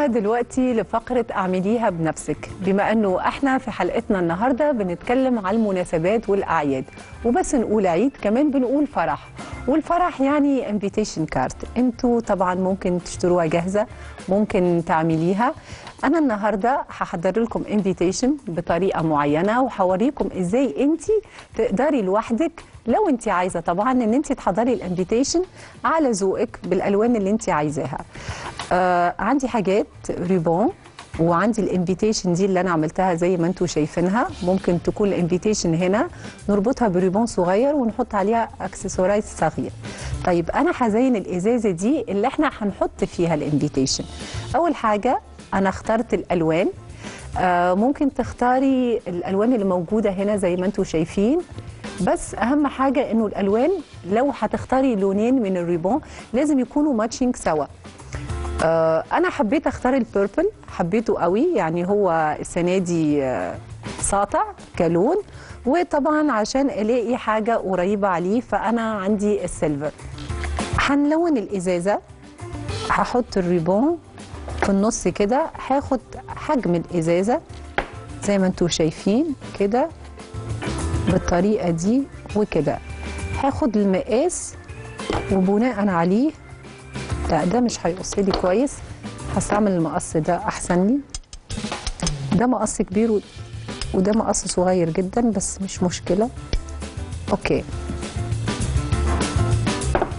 دلوقتي لفقرة أعمليها بنفسك. بما أنه إحنا في حلقتنا النهاردة بنتكلم على المناسبات والأعياد وبس نقول عيد كمان بنقول فرح. والفرح يعني invitation card أنتوا طبعا ممكن تشتروها جاهزة ممكن تعمليها. أنا النهارده هحضر لكم invitation بطريقة معينة وهوريكم إزاي انت تقدري لوحدك لو انت عايزة طبعا ان انت تحضري ال invitation على ذوقك بالألوان اللي انت عايزاها. آه عندي حاجات ribbon وعندي ال invitation دي اللي أنا عملتها زي ما أنتم شايفينها. ممكن تكون ال invitation هنا نربطها ب ribbon صغير ونحط عليها اكسسوارات صغير. طيب أنا هزين الإزازة دي اللي إحنا هنحط فيها ال invitation. أول حاجة أنا اخترت الألوان. آه ممكن تختاري الألوان اللي موجودة هنا زي ما أنتم شايفين. بس اهم حاجة انه الالوان لو هتختاري لونين من ال ribbon لازم يكونوا matching سوا. آه أنا حبيت اختار ال purple حبيته قوي يعني هو السنة دي آه ساطع كلون وطبعا عشان الاقي حاجة قريبة عليه فانا عندي ال silver. هنلون الإزازة هحط ال ribbon في النص كده هاخد حجم الإزازة زي ما أنتم شايفين كده. بالطريقة دي وكده. هاخد المقاس وبناء عليه لا ده مش هيقص لي كويس. هستعمل المقص ده أحسن لي. ده مقص كبير و- وده مقص صغير جدا بس مش مشكلة. أوكي.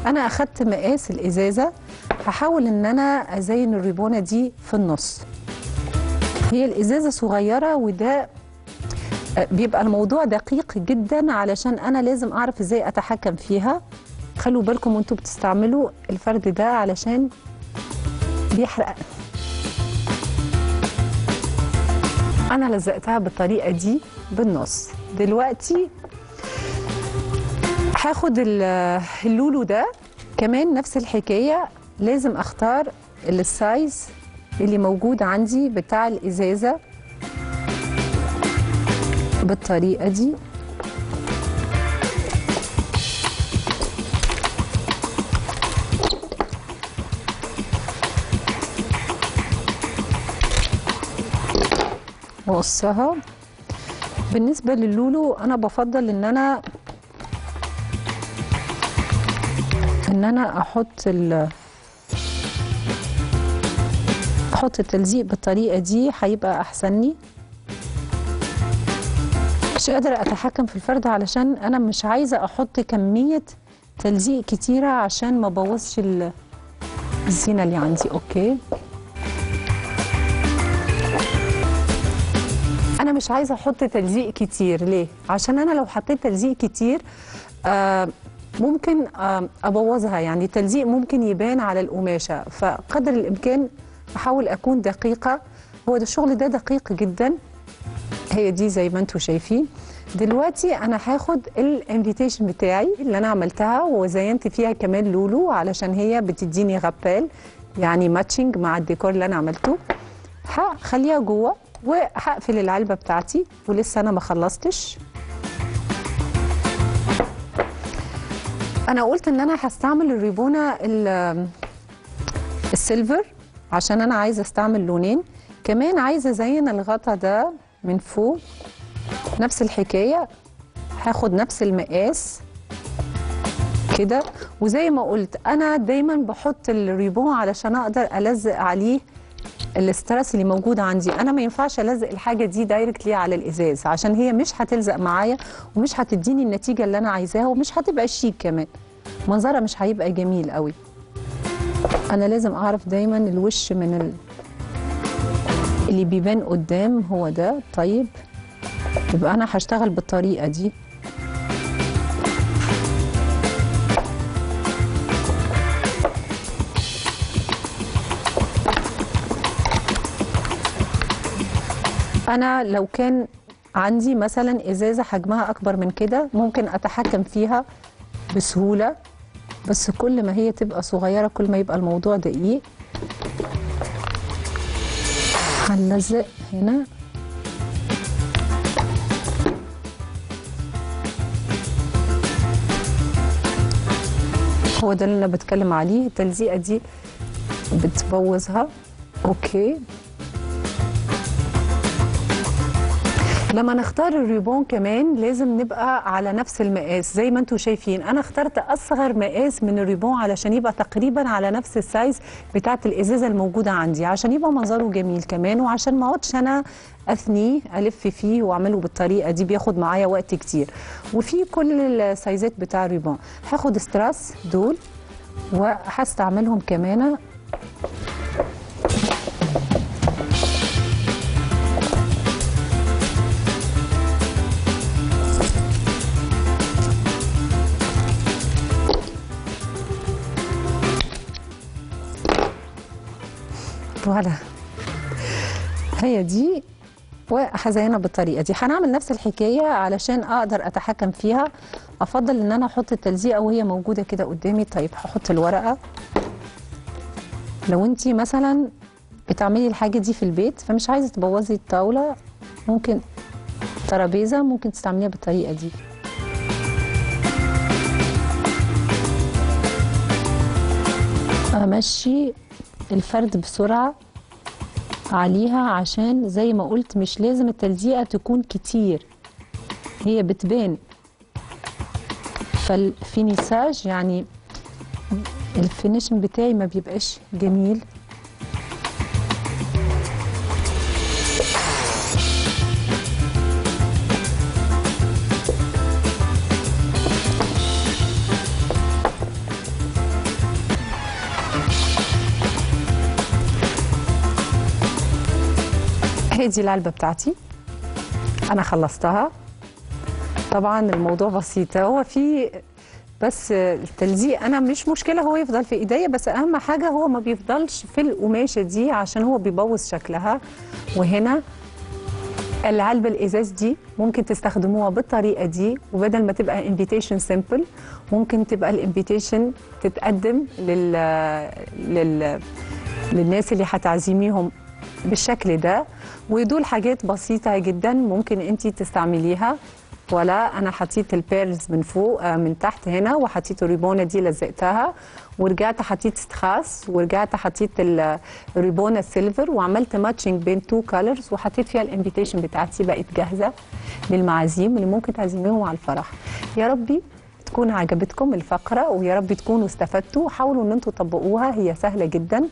أنا أخدت مقاس الإزازة. هحاول إن أنا أزين الريبونة دي في النص. هي الإزازة صغيرة وده بيبقى الموضوع دقيق جدا علشان أنا لازم أعرف إزاي أتحكم فيها. خلوا بالكم وأنتوا بتستعملوا الفرد ده علشان بيحرق. أنا لزقتها بالطريقة دي بالنص. دلوقتي هاخد ال- اللولو ده كمان نفس الحكاية. لازم أختار السايز اللي موجود عندي بتاع الإزازة. بالطريقة دي. واقصها بالنسبة للولو أنا بفضل إن أنا إن أنا أحط ال أحط التلزيق بالطريقة دي هيبقى احسن لي مش قادرة أتحكم في الفرد علشان أنا مش عايزة أحط كمية تلزيق كتيرة عشان ما بوظش ال- الزينة اللي عندي. أوكي؟ أنا مش عايزة أحط تلزيق كتير. ليه؟ عشان أنا لو حطيت تلزيق كتير آه ممكن آه أبوظها. يعني التلزيق ممكن يبان على القماشة. فقدر الإمكان أحاول أكون دقيقة. هو ده الشغل ده دقيق جدا. هي دي زي ما أنتم شايفين. دلوقتي أنا هاخد ال invitation بتاعي اللي أنا عملتها وزينت فيها كمان لولو علشان هي بتديني غبال يعني matching مع الديكور اللي أنا عملته. هخليها جوه وهقفل العلبة بتاعتي ولسه أنا ما خلصتش. أنا قلت إن أنا هستعمل ال ribbon ه ال- ال silver عشان أنا عايزة أستعمل لونين. كمان عايزة أزين الغطا ده من فوق. نفس الحكاية. هاخد نفس المقاس كده. وزي ما قلت أنا دايما بحط ال ribbon علشان أقدر ألزق عليه ال strass اللي موجود عندي. أنا ما ينفعش ألزق الحاجة دي directly على الإزاز عشان هي مش هتلزق معايا ومش هتديني النتيجة اللي أنا عايزاها ومش هتبقى شيك كمان. منظرها مش هيبقى جميل قوي. أنا لازم أعرف دايما الوش من ال... اللي بيبان قدام هو ده. طيب يبقى أنا هشتغل بالطريقة دي. أنا لو كان عندي مثلا إزازة حجمها أكبر من كده ممكن أتحكم فيها بسهولة بس كل ما هي تبقى صغيرة كل ما يبقى الموضوع دقيق. هنلزق هنا. هو ده اللي أنا بتكلم عليه. التلزيقة دي بتبوظها. okay. لما نختار ال ribbon كمان لازم نبقى على نفس المقاس زي ما أنتم شايفين. أنا اخترت أصغر مقاس من ال ribbon علشان يبقى تقريبا على نفس ال size بتاعه الإزازة الموجودة عندي عشان يبقى منظره جميل كمان وعشان ما أقعدش أنا اثنيه ألف فيه وأعمله بالطريقة دي بياخد معايا وقت كتير. وفي كل ال size ات بتاع ال ribbon. هاخد استراس دول وهستعملهم كمان فوالا هي دي. وهزينها بالطريقة دي. هنعمل نفس الحكاية علشان أقدر أتحكم فيها. أفضل إن أنا أحط التلزيقه وهي موجودة كده قدامي. طيب هحط الورقة. لو انت مثلا بتعملي الحاجة دي في البيت فمش عايزة تبوظي الطاولة ممكن ترابيزة ممكن تستعمليها بالطريقة دي. أمشي. الفرد بسرعة عليها عشان زي ما قلت مش لازم التلزيقة تكون كتير. هي بتبان. فال finissage يعني ال finition بتاعي ما بيبقاش جميل. هي دي العلبة بتاعتي. أنا خلصتها. طبعا الموضوع بسيط. هو في بس التلزيق. أنا مش مشكلة هو يفضل في إيديا بس أهم حاجة هو ما بيفضلش في القماشة دي عشان هو بيبوظ شكلها. وهنا العلبة الإزاز دي ممكن تستخدموها بالطريقة دي. وبدل ما تبقى invitation simple ممكن تبقى ال invitation تتقدم لل... لل... للناس اللي هتعزميهم بالشكل ده. ودول حاجات بسيطة جدا ممكن انت تستعمليها. ولا أنا حطيت ال pearls من فوق آه، من تحت هنا وحطيت الريبونة دي لزقتها. ورجعت حطيت ستخاس ورجعت حطيت ال- الريبونة ال silver وعملت matching بين two colors وحطيت فيها ال invitation بتاعتي بقت جاهزة للمعازيم اللي ممكن تعزميهم على الفرح. يا ربي تكون عجبتكم الفقرة ويا رب تكونوا استفدتوا. حاولوا إن أنتم تطبقوها هي سهلة جدا.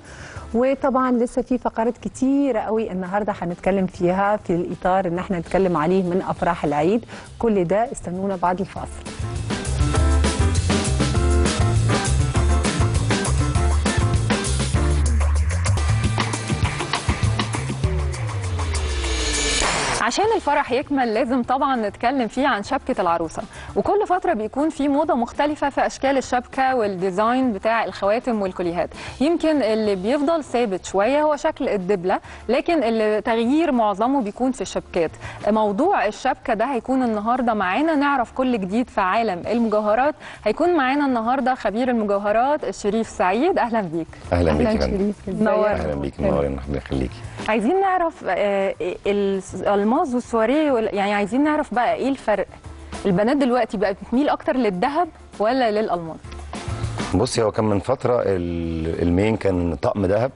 وطبعا لسه في فقرات كتيرة قوي النهاردة هنتكلم فيها في الإطار ان إحنا نتكلم عليه من أفراح العيد. كل ده استنونا بعد الفاصل. عشان الفرح يكمل لازم طبعا نتكلم فيه عن شبكة العروسة. وكل فترة بيكون في موضة مختلفة في أشكال الشبكة والديزاين بتاع الخواتم والكوليهات يمكن اللي بيفضل ثابت شوية هو شكل الدبلة لكن اللي تغيير معظمه بيكون في الشبكات. موضوع الشبكة ده هيكون النهاردة معانا. نعرف كل جديد في عالم المجوهرات. هيكون معانا النهاردة خبير المجوهرات الشريف سعيد. أهلا بيك. أهلا بيك يا أهلا فندم؟ نور. أهلا بيك منورين ربنا يخليكي. عايزين نعرف آه، الالماس والسواريه وال- يعني عايزين نعرف بقى إيه الفرق؟ البنات دلوقتي بقى بتميل أكتر للذهب ولا للالماس بصي هو كان من فترة ال- المين كان طقم ذهب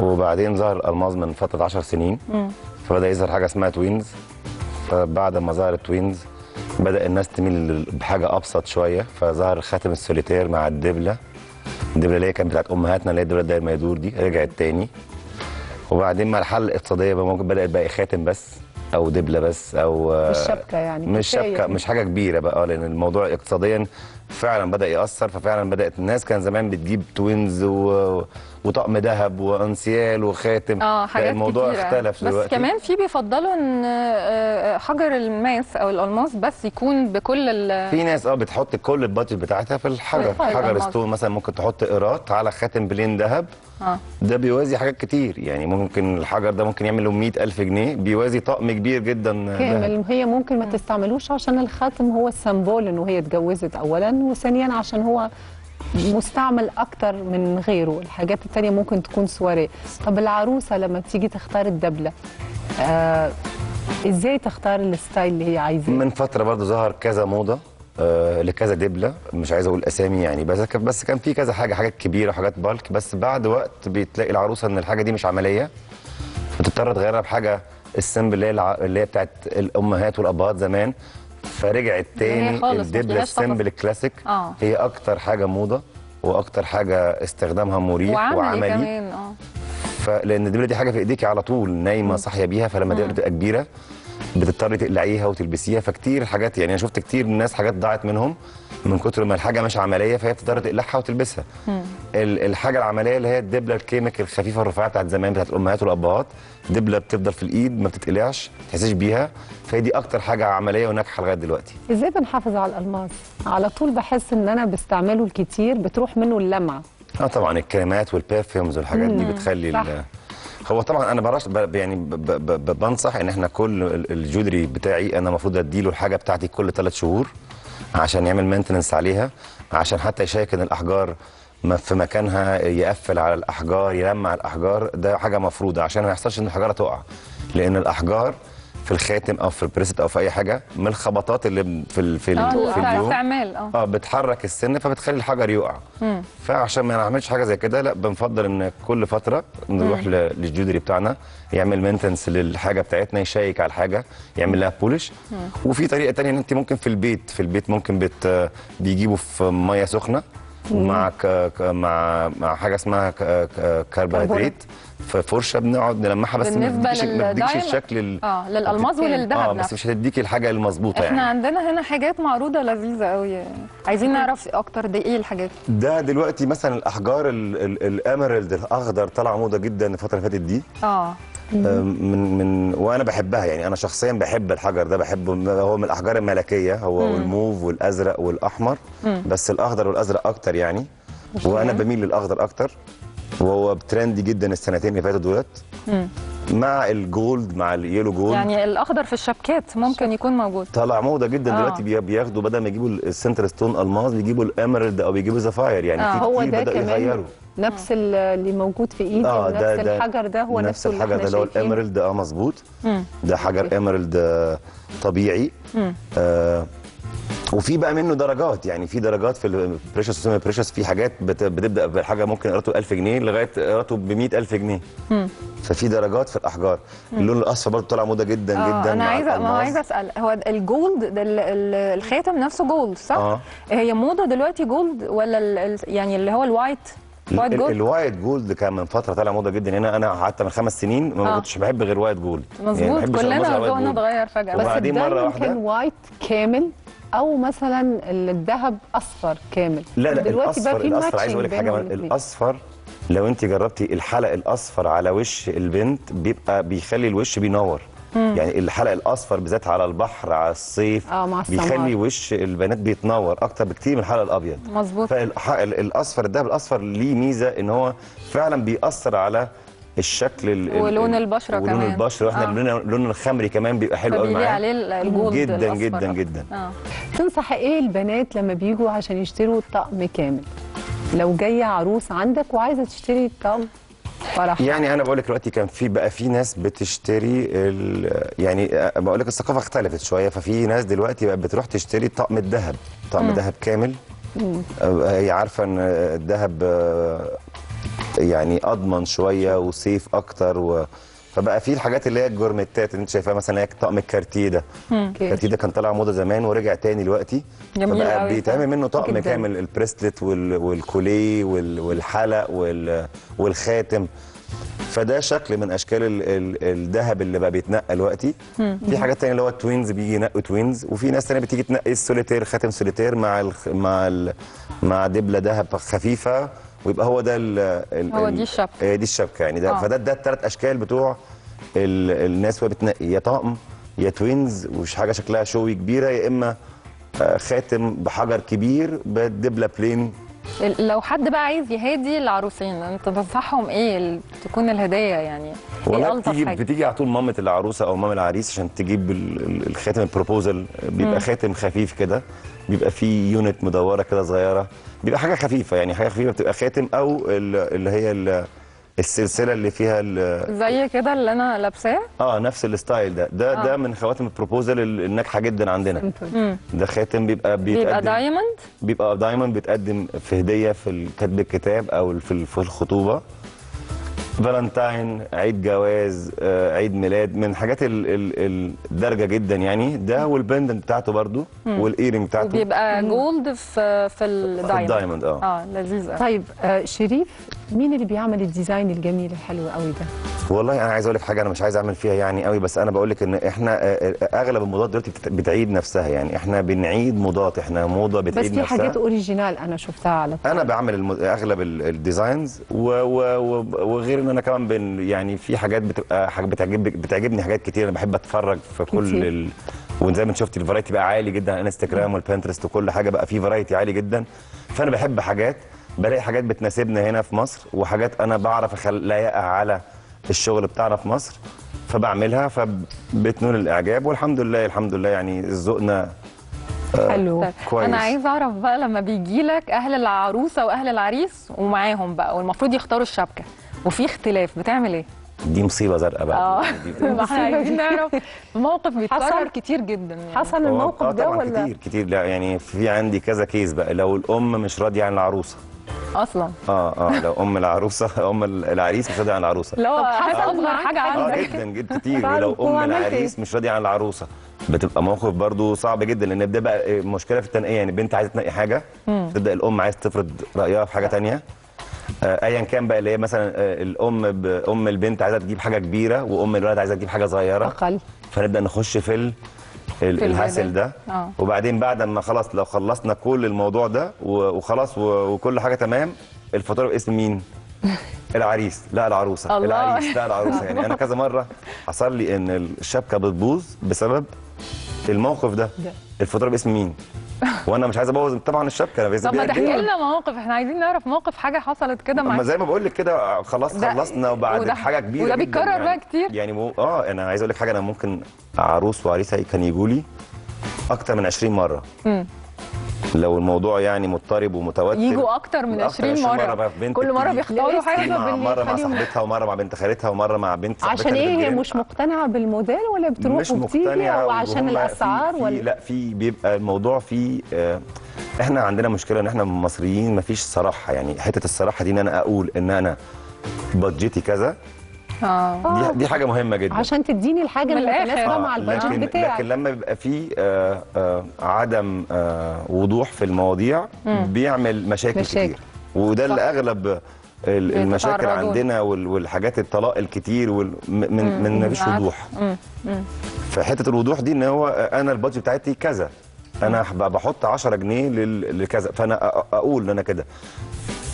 وبعدين ظهر الألماظ من فترة 10 سنين. فبدأ يظهر حاجة اسمها twins. فبعد ما ظهر ال twins بدأ الناس تميل بحاجه أبسط شوية. فظهر خاتم السوليتير مع الدبلة. الدبلة اللي هي كانت بتاعت أمهاتنا اللي هي الدبلة الداير ما يدور دي رجعت تاني. وبعدين مع الحاله الاقتصادية بقى ممكن بدأت بقى خاتم بس أو دبلة بس أو مش شبكة يعني مش. شبكة مش حاجة كبيرة بقى آه، لأن الموضوع اقتصاديا فعلا بدأ يأثر ففعلا بدأت الناس كان زمان بتجيب twins و... وطقم ذهب وأنسيال وخاتم. آه حاجات الموضوع كتيرة. اختلف بس دلوقتي. كمان في بيفضلوا إن آه، حجر الماس أو الألماس بس يكون بكل ال في ناس آه بتحط كل ال budget بتاعتها في الحجر. في حجر. stone مثلا ممكن تحط قيراط على خاتم plain ذهب. آه. ده بيوازي حاجات كتير. يعني ممكن الحجر ده ممكن يعمل له 100000 جنيه. بيوازي طقم كبير جدا كامل. هي ممكن ما تستعملوش عشان الخاتم هو ال symbol انه هي اتجوزت اولا وثانيا عشان هو مستعمل أكتر من غيره. الحاجات التانية ممكن تكون سواري. طب العروسة لما تيجي تختار الدبلة آه إزاي تختار ال style اللي هي عايزاه؟ من فترة برضو ظهر كذا موضة آه لكذا دبلة. مش عايز أقول أسامي يعني بس بس كان في كذا حاجة حاجات كبيرة وحاجات بالك بس بعد وقت بتلاقي العروسة إن الحاجة دي مش عملية بتضطر تغيرها بحاجة السمبل اللي هي اللي هي بتاعت الأمهات والأبهات زمان. فرجعت تاني الدبلة. السمبل الكلاسيك آه. هي أكتر حاجة موضة وأكتر حاجة استخدامها مريح وعملي, وعملي. كمان آه. فلان الدبلة دي حاجة في إيديكي على طول نايمة صاحية بيها فلما الدبله تبقى كبيره بتضطري تقلعيها وتلبسيها. فكتير حاجات يعني أنا شفت كتير ناس حاجات ضاعت منهم. من كتر ما الحاجة مش عملية فهي بتضطر تقلعها وتلبسها. ال- الحاجة العملية اللي هي الدبلة الكيميك الخفيفة الرفيعة بتاعت زمان بتاعت الأمهات والأبهات. دبلة بتفضل في الإيد ما بتتقلعش ما تحسيش بيها. فهي دي أكتر حاجة عملية وناجحة لغاية دلوقتي. إزاي بنحافظ على الألماس؟ على طول بحس إن أنا بستعمله الكتير بتروح منه اللمعة. آه طبعا الكريمات وال perfumes والحاجات دي بتخلي صح. هو طبعا أنا برش ب- يعني ب- ب- ب- بنصح إن إحنا كل ال- ال jewelry بتاعي أنا المفروض أديله الحاجة بتاعتي كل ثلاث شهور. عشان يعمل maintenance عليها عشان حتى يشيك إن الأحجار في مكانها يقفل على الأحجار يلمع الأحجار ده حاجة مفروضة عشان ما يحصلش إن الحجارة تقع. لأن الأحجار في الخاتم أو في ال bracelet أو في أي حاجة من الخبطات اللي في ال- في, ال- آه في بتاع اليوم. آه. آه بتحرك السن فبتخلي الحجر يقع. فعشان ما نعملش حاجة زي كده لا بنفضل إن كل فترة نروح لل jewelry بتاعنا يعمل maintenance للحاجة بتاعتنا يشيك على الحاجة يعمل لها بولش وفي طريقة تانية إن أنت ممكن في البيت في البيت ممكن بت بيجيبوا في مية سخنة مع ك... مع مع حاجة اسمها. كربوهيدرات. في فرشة بنقعد نلمعها بس ما بالنسبة بتديكش ما بتديكش للدايم- الشكل ال... آه للالماس وللذهب آه بس مش هتديكي الحاجة المظبوطة إحنا يعني. عندنا هنا حاجات معروضة لذيذة قوي عايزين نعرف أكتر دي إيه الحاجات؟ ده دلوقتي مثلا الأحجار ال- ال- الاميرالد الأخضر طالعه موضة جدا الفترة اللي فاتت دي. آه. من من وأنا بحبها يعني. أنا شخصيا بحب الحجر ده بحبه. هو من الأحجار الملكية هو والموف والأزرق والأحمر. بس الأخضر والأزرق أكتر يعني. وأنا بميل للأخضر أكتر. وهو trendy جدا السنتين اللي فاتوا دولت. مع ال gold مع ال yellow gold يعني الأخضر في الشبكات ممكن يكون موجود. طالع موضة جدا آه. دلوقتي بي- بياخدوا بدل ما يجيبوا ال center stone الماظ بيجيبوا ال emerald أو بيجيبوا sapphire يعني آه، في هو ده كمان يغيروا. نفس ال- اللي موجود في ايدي آه نفس ده الحجر ده هو نفس الحجر ده اللي هو. ال emerald آه مظبوط. ده حجر emerald آه، طبيعي. آه وفي بقى منه درجات يعني في درجات في ال precious و semi-precious في حاجات بت- بتبدأ بحاجة ممكن قيمته 1000 جنيه لغاية قيمته ب 100000 جنيه ففي درجات في الأحجار اللون الأصفر برضه طالع موضة جدا آه جدا أنا عايزة ما. عايزة أسأل هو ال gold الخاتم نفسه gold صح؟ آه. هي موضة دلوقتي gold ولا ال- يعني اللي هو ال white white ال- gold ال white gold كان من فترة طالع موضة جدا هنا أنا حتى من خمس سنين ما آه. كنتش بحب غير white gold يعني مظبوط بحبش كلنا ذوقنا. اتغير فجأة بس ال diamond كان white كامل أو مثلا الذهب أصفر كامل. لا لا دلوقتي بقى الأصفر في الأصفر عايز أقول لك حاجة. الأصفر لو أنت جربتي الحلق الأصفر على وش البنت بيبقى بيخلي الوش بينور. يعني الحلق الأصفر بالذات على البحر على الصيف آه، مع. بيخلي وش البنات بيتنور أكتر بكتير من الحلق الأبيض. مظبوط. فالاصفر الدهب الأصفر ليه ميزة إن هو فعلا بيأثر على الشكل ال- ال- ولون ال- البشرة ولون كمان. البشرة. وإحنا آه. اللون اللون الخمري كمان بيبقى حلو قوي معاه عليه ال- الجولد جدا الأصفر. جدا. جدا. آه. تنصح إيه البنات لما بيجوا عشان يشتروا طقم كامل؟ لو جاية عروس عندك وعايزة تشتري طقم فرح. يعني أنا بقول لك دلوقتي كان في بقى في ناس بتشتري ال- يعني بقول لك الثقافة اختلفت شوية ففي ناس دلوقتي بقى بتروح تشتري طقم الذهب. طقم ذهب كامل. آه، هي عارفة إن الذهب آه، يعني أضمن شوية و safe أكتر و فبقى في الحاجات اللي هي الجورميتات اللي انت شايفاها مثلا هي طقم الكارتيه ده الكارتيه ده كان طالع موضة زمان ورجع تاني دلوقتي. فبقى بيتعمل منه طقم جداً. كامل ال bracelet وال- والكوليه وال- والحلق وال- والخاتم. فده شكل من أشكال ال- ال- الذهب اللي بقى بيتنقى دلوقتي. في حاجات تانية اللي هو ال twins بيجي ينقوا twins. وفي ناس تانية بتيجي تنقي السوليتير خاتم سوليتير مع ال مع ال مع دبلة ذهب خفيفة. ويبقى هو ده ال ال هو دي الشبكة. هي دي الشبكة. يعني ده آه. فده ده الثلاث أشكال بتوع ال الناس وهي بتنقي. يا طقم يا twins ومش حاجة شكلها شوي كبيرة يا إما آه، خاتم بحجر كبير بدبلة plain لو حد بقى عايز يهادي العروسين أنت تنصحهم إيه؟ تكون الهديه يعني. إيه والله ألطف بتيجي بتيجي على طول مامة العروسة أو مام العريس عشان تجيب ال- ال- الخاتم ال proposal بيبقى خاتم خفيف كده بيبقى فيه unit مدورة كده صغيرة. بيبقى حاجة خفيفة يعني حاجة خفيفة بتبقى خاتم أو ال- اللي هي ال- السلسلة اللي فيها ال- زي كده اللي أنا لابساه؟ آه نفس ال style ده. ده آه. ده من خواتم ال proposal الناجحة جدا عندنا. ده خاتم بيبقى بيبقى diamond بيبقى دايما بيتقدم في هدية في كتب الكتاب أو في في الخطوبة. فالنتاين عيد جواز آه، عيد ميلاد من الحاجات ال- ال- الدارجه جدا يعني. ده وال pendant بتاعته برضو وال earring بتاعته. وبيبقى gold في في ال diamond ال diamond آه. آه لذيذ قوي طيب آه شريف مين اللي بيعمل ال design الجميل الحلو قوي ده؟ والله أنا عايز أقول لك حاجة أنا مش عايز أعمل فيها يعني قوي بس أنا بقول لك إن إحنا آه، آه، أغلب الموضات دلوقتي بتعيد نفسها يعني. إحنا بنعيد موضات إحنا موضة بس بتعيد في نفسها. حاجات original أنا شفتها على أنا بعمل الم... أغلب ال- ال designs و... و... و... وغير ان أنا كمان بن... يعني في حاجات بتبقى حاجات بتعجب... بتعجبني حاجات كتير. أنا بحب أتفرج في كل. ال... وزي ما أنت شفتي الفرايتي بقى عالي جدا على الانستجرام والبنترست وكل حاجة بقى في فرايتي عالي جدا. فأنا بحب حاجات بلاقي حاجات بتناسبنا هنا في مصر وحاجات أنا بعرف اخليها على الشغل بتاعنا في مصر فبعملها فبتنول الإعجاب والحمد لله الحمد لله يعني ذوقنا حلو. طيب كويس. أنا عايز أعرف بقى لما بيجي لك أهل العروسة وأهل العريس ومعاهم بقى والمفروض يختاروا الشبكة. وفي اختلاف بتعمل إيه؟ دي مصيبة زرقاء بقى. آه. إحنا عايزين نعرف. موقف بيتكرر؟ كتير جدا يعني. حصل هو- الموقف آه ده ولا؟ كتير كتير. لا يعني في عندي كذا كيس بقى. لو الأم مش راضية عن العروسة. أصلا؟ آه آه. لو أم العروسة أم العريس مش راضيه عن العروسة. لو طب حصل أصغر حاجة حاجة آه عندك. جدا جدا. كتير. ولو أم العريس مش راضية عن العروسة. بتبقى موقف برضو صعب جدا لأن بتبقى مشكلة في التنقية. يعني البنت عايزة تنقي حاجة تبدأ الأم عايزه تفرض رأيها في حاجة تانية. آه، ايا كان بقى اللي هي مثلا آه، الأم ب- أم البنت عايزة تجيب حاجة كبيرة وأم الولد عايزة تجيب حاجة صغيرة أقل فنبدأ نخش في ال... الهاسل. ده آه. وبعدين بعد ما خلاص لو خلصنا كل الموضوع ده و- وخلاص و- وكل حاجة تمام الفاتوره باسم مين؟ العريس لا العروسة الله. العريس لا العروسة يعني أنا كذا مرة حصل لي إن الشبكة بتبوظ بسبب الموقف ده ده. الفاتوره باسم مين؟ وأنا مش عايز ابوظ طبعا الشبكة أنا باسم طب ما تحكي. لنا مواقف إحنا عايزين نعرف موقف حاجة حصلت كده معاك زي ما بقول لك كده خلاص خلصنا وبعد حاجة كبيرة وده بيتكرر يعني بقى كتير؟ يعني مو آه أنا عايز أقول لك حاجة أنا ممكن عروس وعريس كان يجوا لي أكتر من 20 مرة مم. لو الموضوع يعني مضطرب ومتوتر يجوا أكتر من أكتر 20 مرة في بنت كل مرة. بيختاروا حاجة مع مرة مع صاحبتها ومرة مع بنت خالتها ومرة مع بنت صاحبتها عشان إيه هي. مش مقتنعة بالموديل ولا بتروح مش وبتيجي مقتنعة أو عشان الأسعار في في ولا لا في بيبقى الموضوع فيه آه إحنا عندنا مشكلة إن إحنا مصريين مفيش صراحة يعني حتة الصراحة دي إن أنا أقول إن أنا بادجتي كذا آه. دي, دي حاجة مهمة جدا. عشان تديني الحاجة اللي. متناسبه آه، مع البادجت لكن بتاعك. لكن لما بيبقى في آه آه عدم آه وضوح في المواضيع بيعمل مشاكل, مشاكل. كتير. وده اللي اغلب ال- المشاكل. عندنا وال- والحاجات الطلاق الكتير وال- م- من من مفيش. وضوح. فحتة الوضوح دي إن هو آه، أنا البادجت بتاعتي كذا. أنا ب- بحط 10 جنيه لل- لكذا. فأنا أقول إن أنا كده.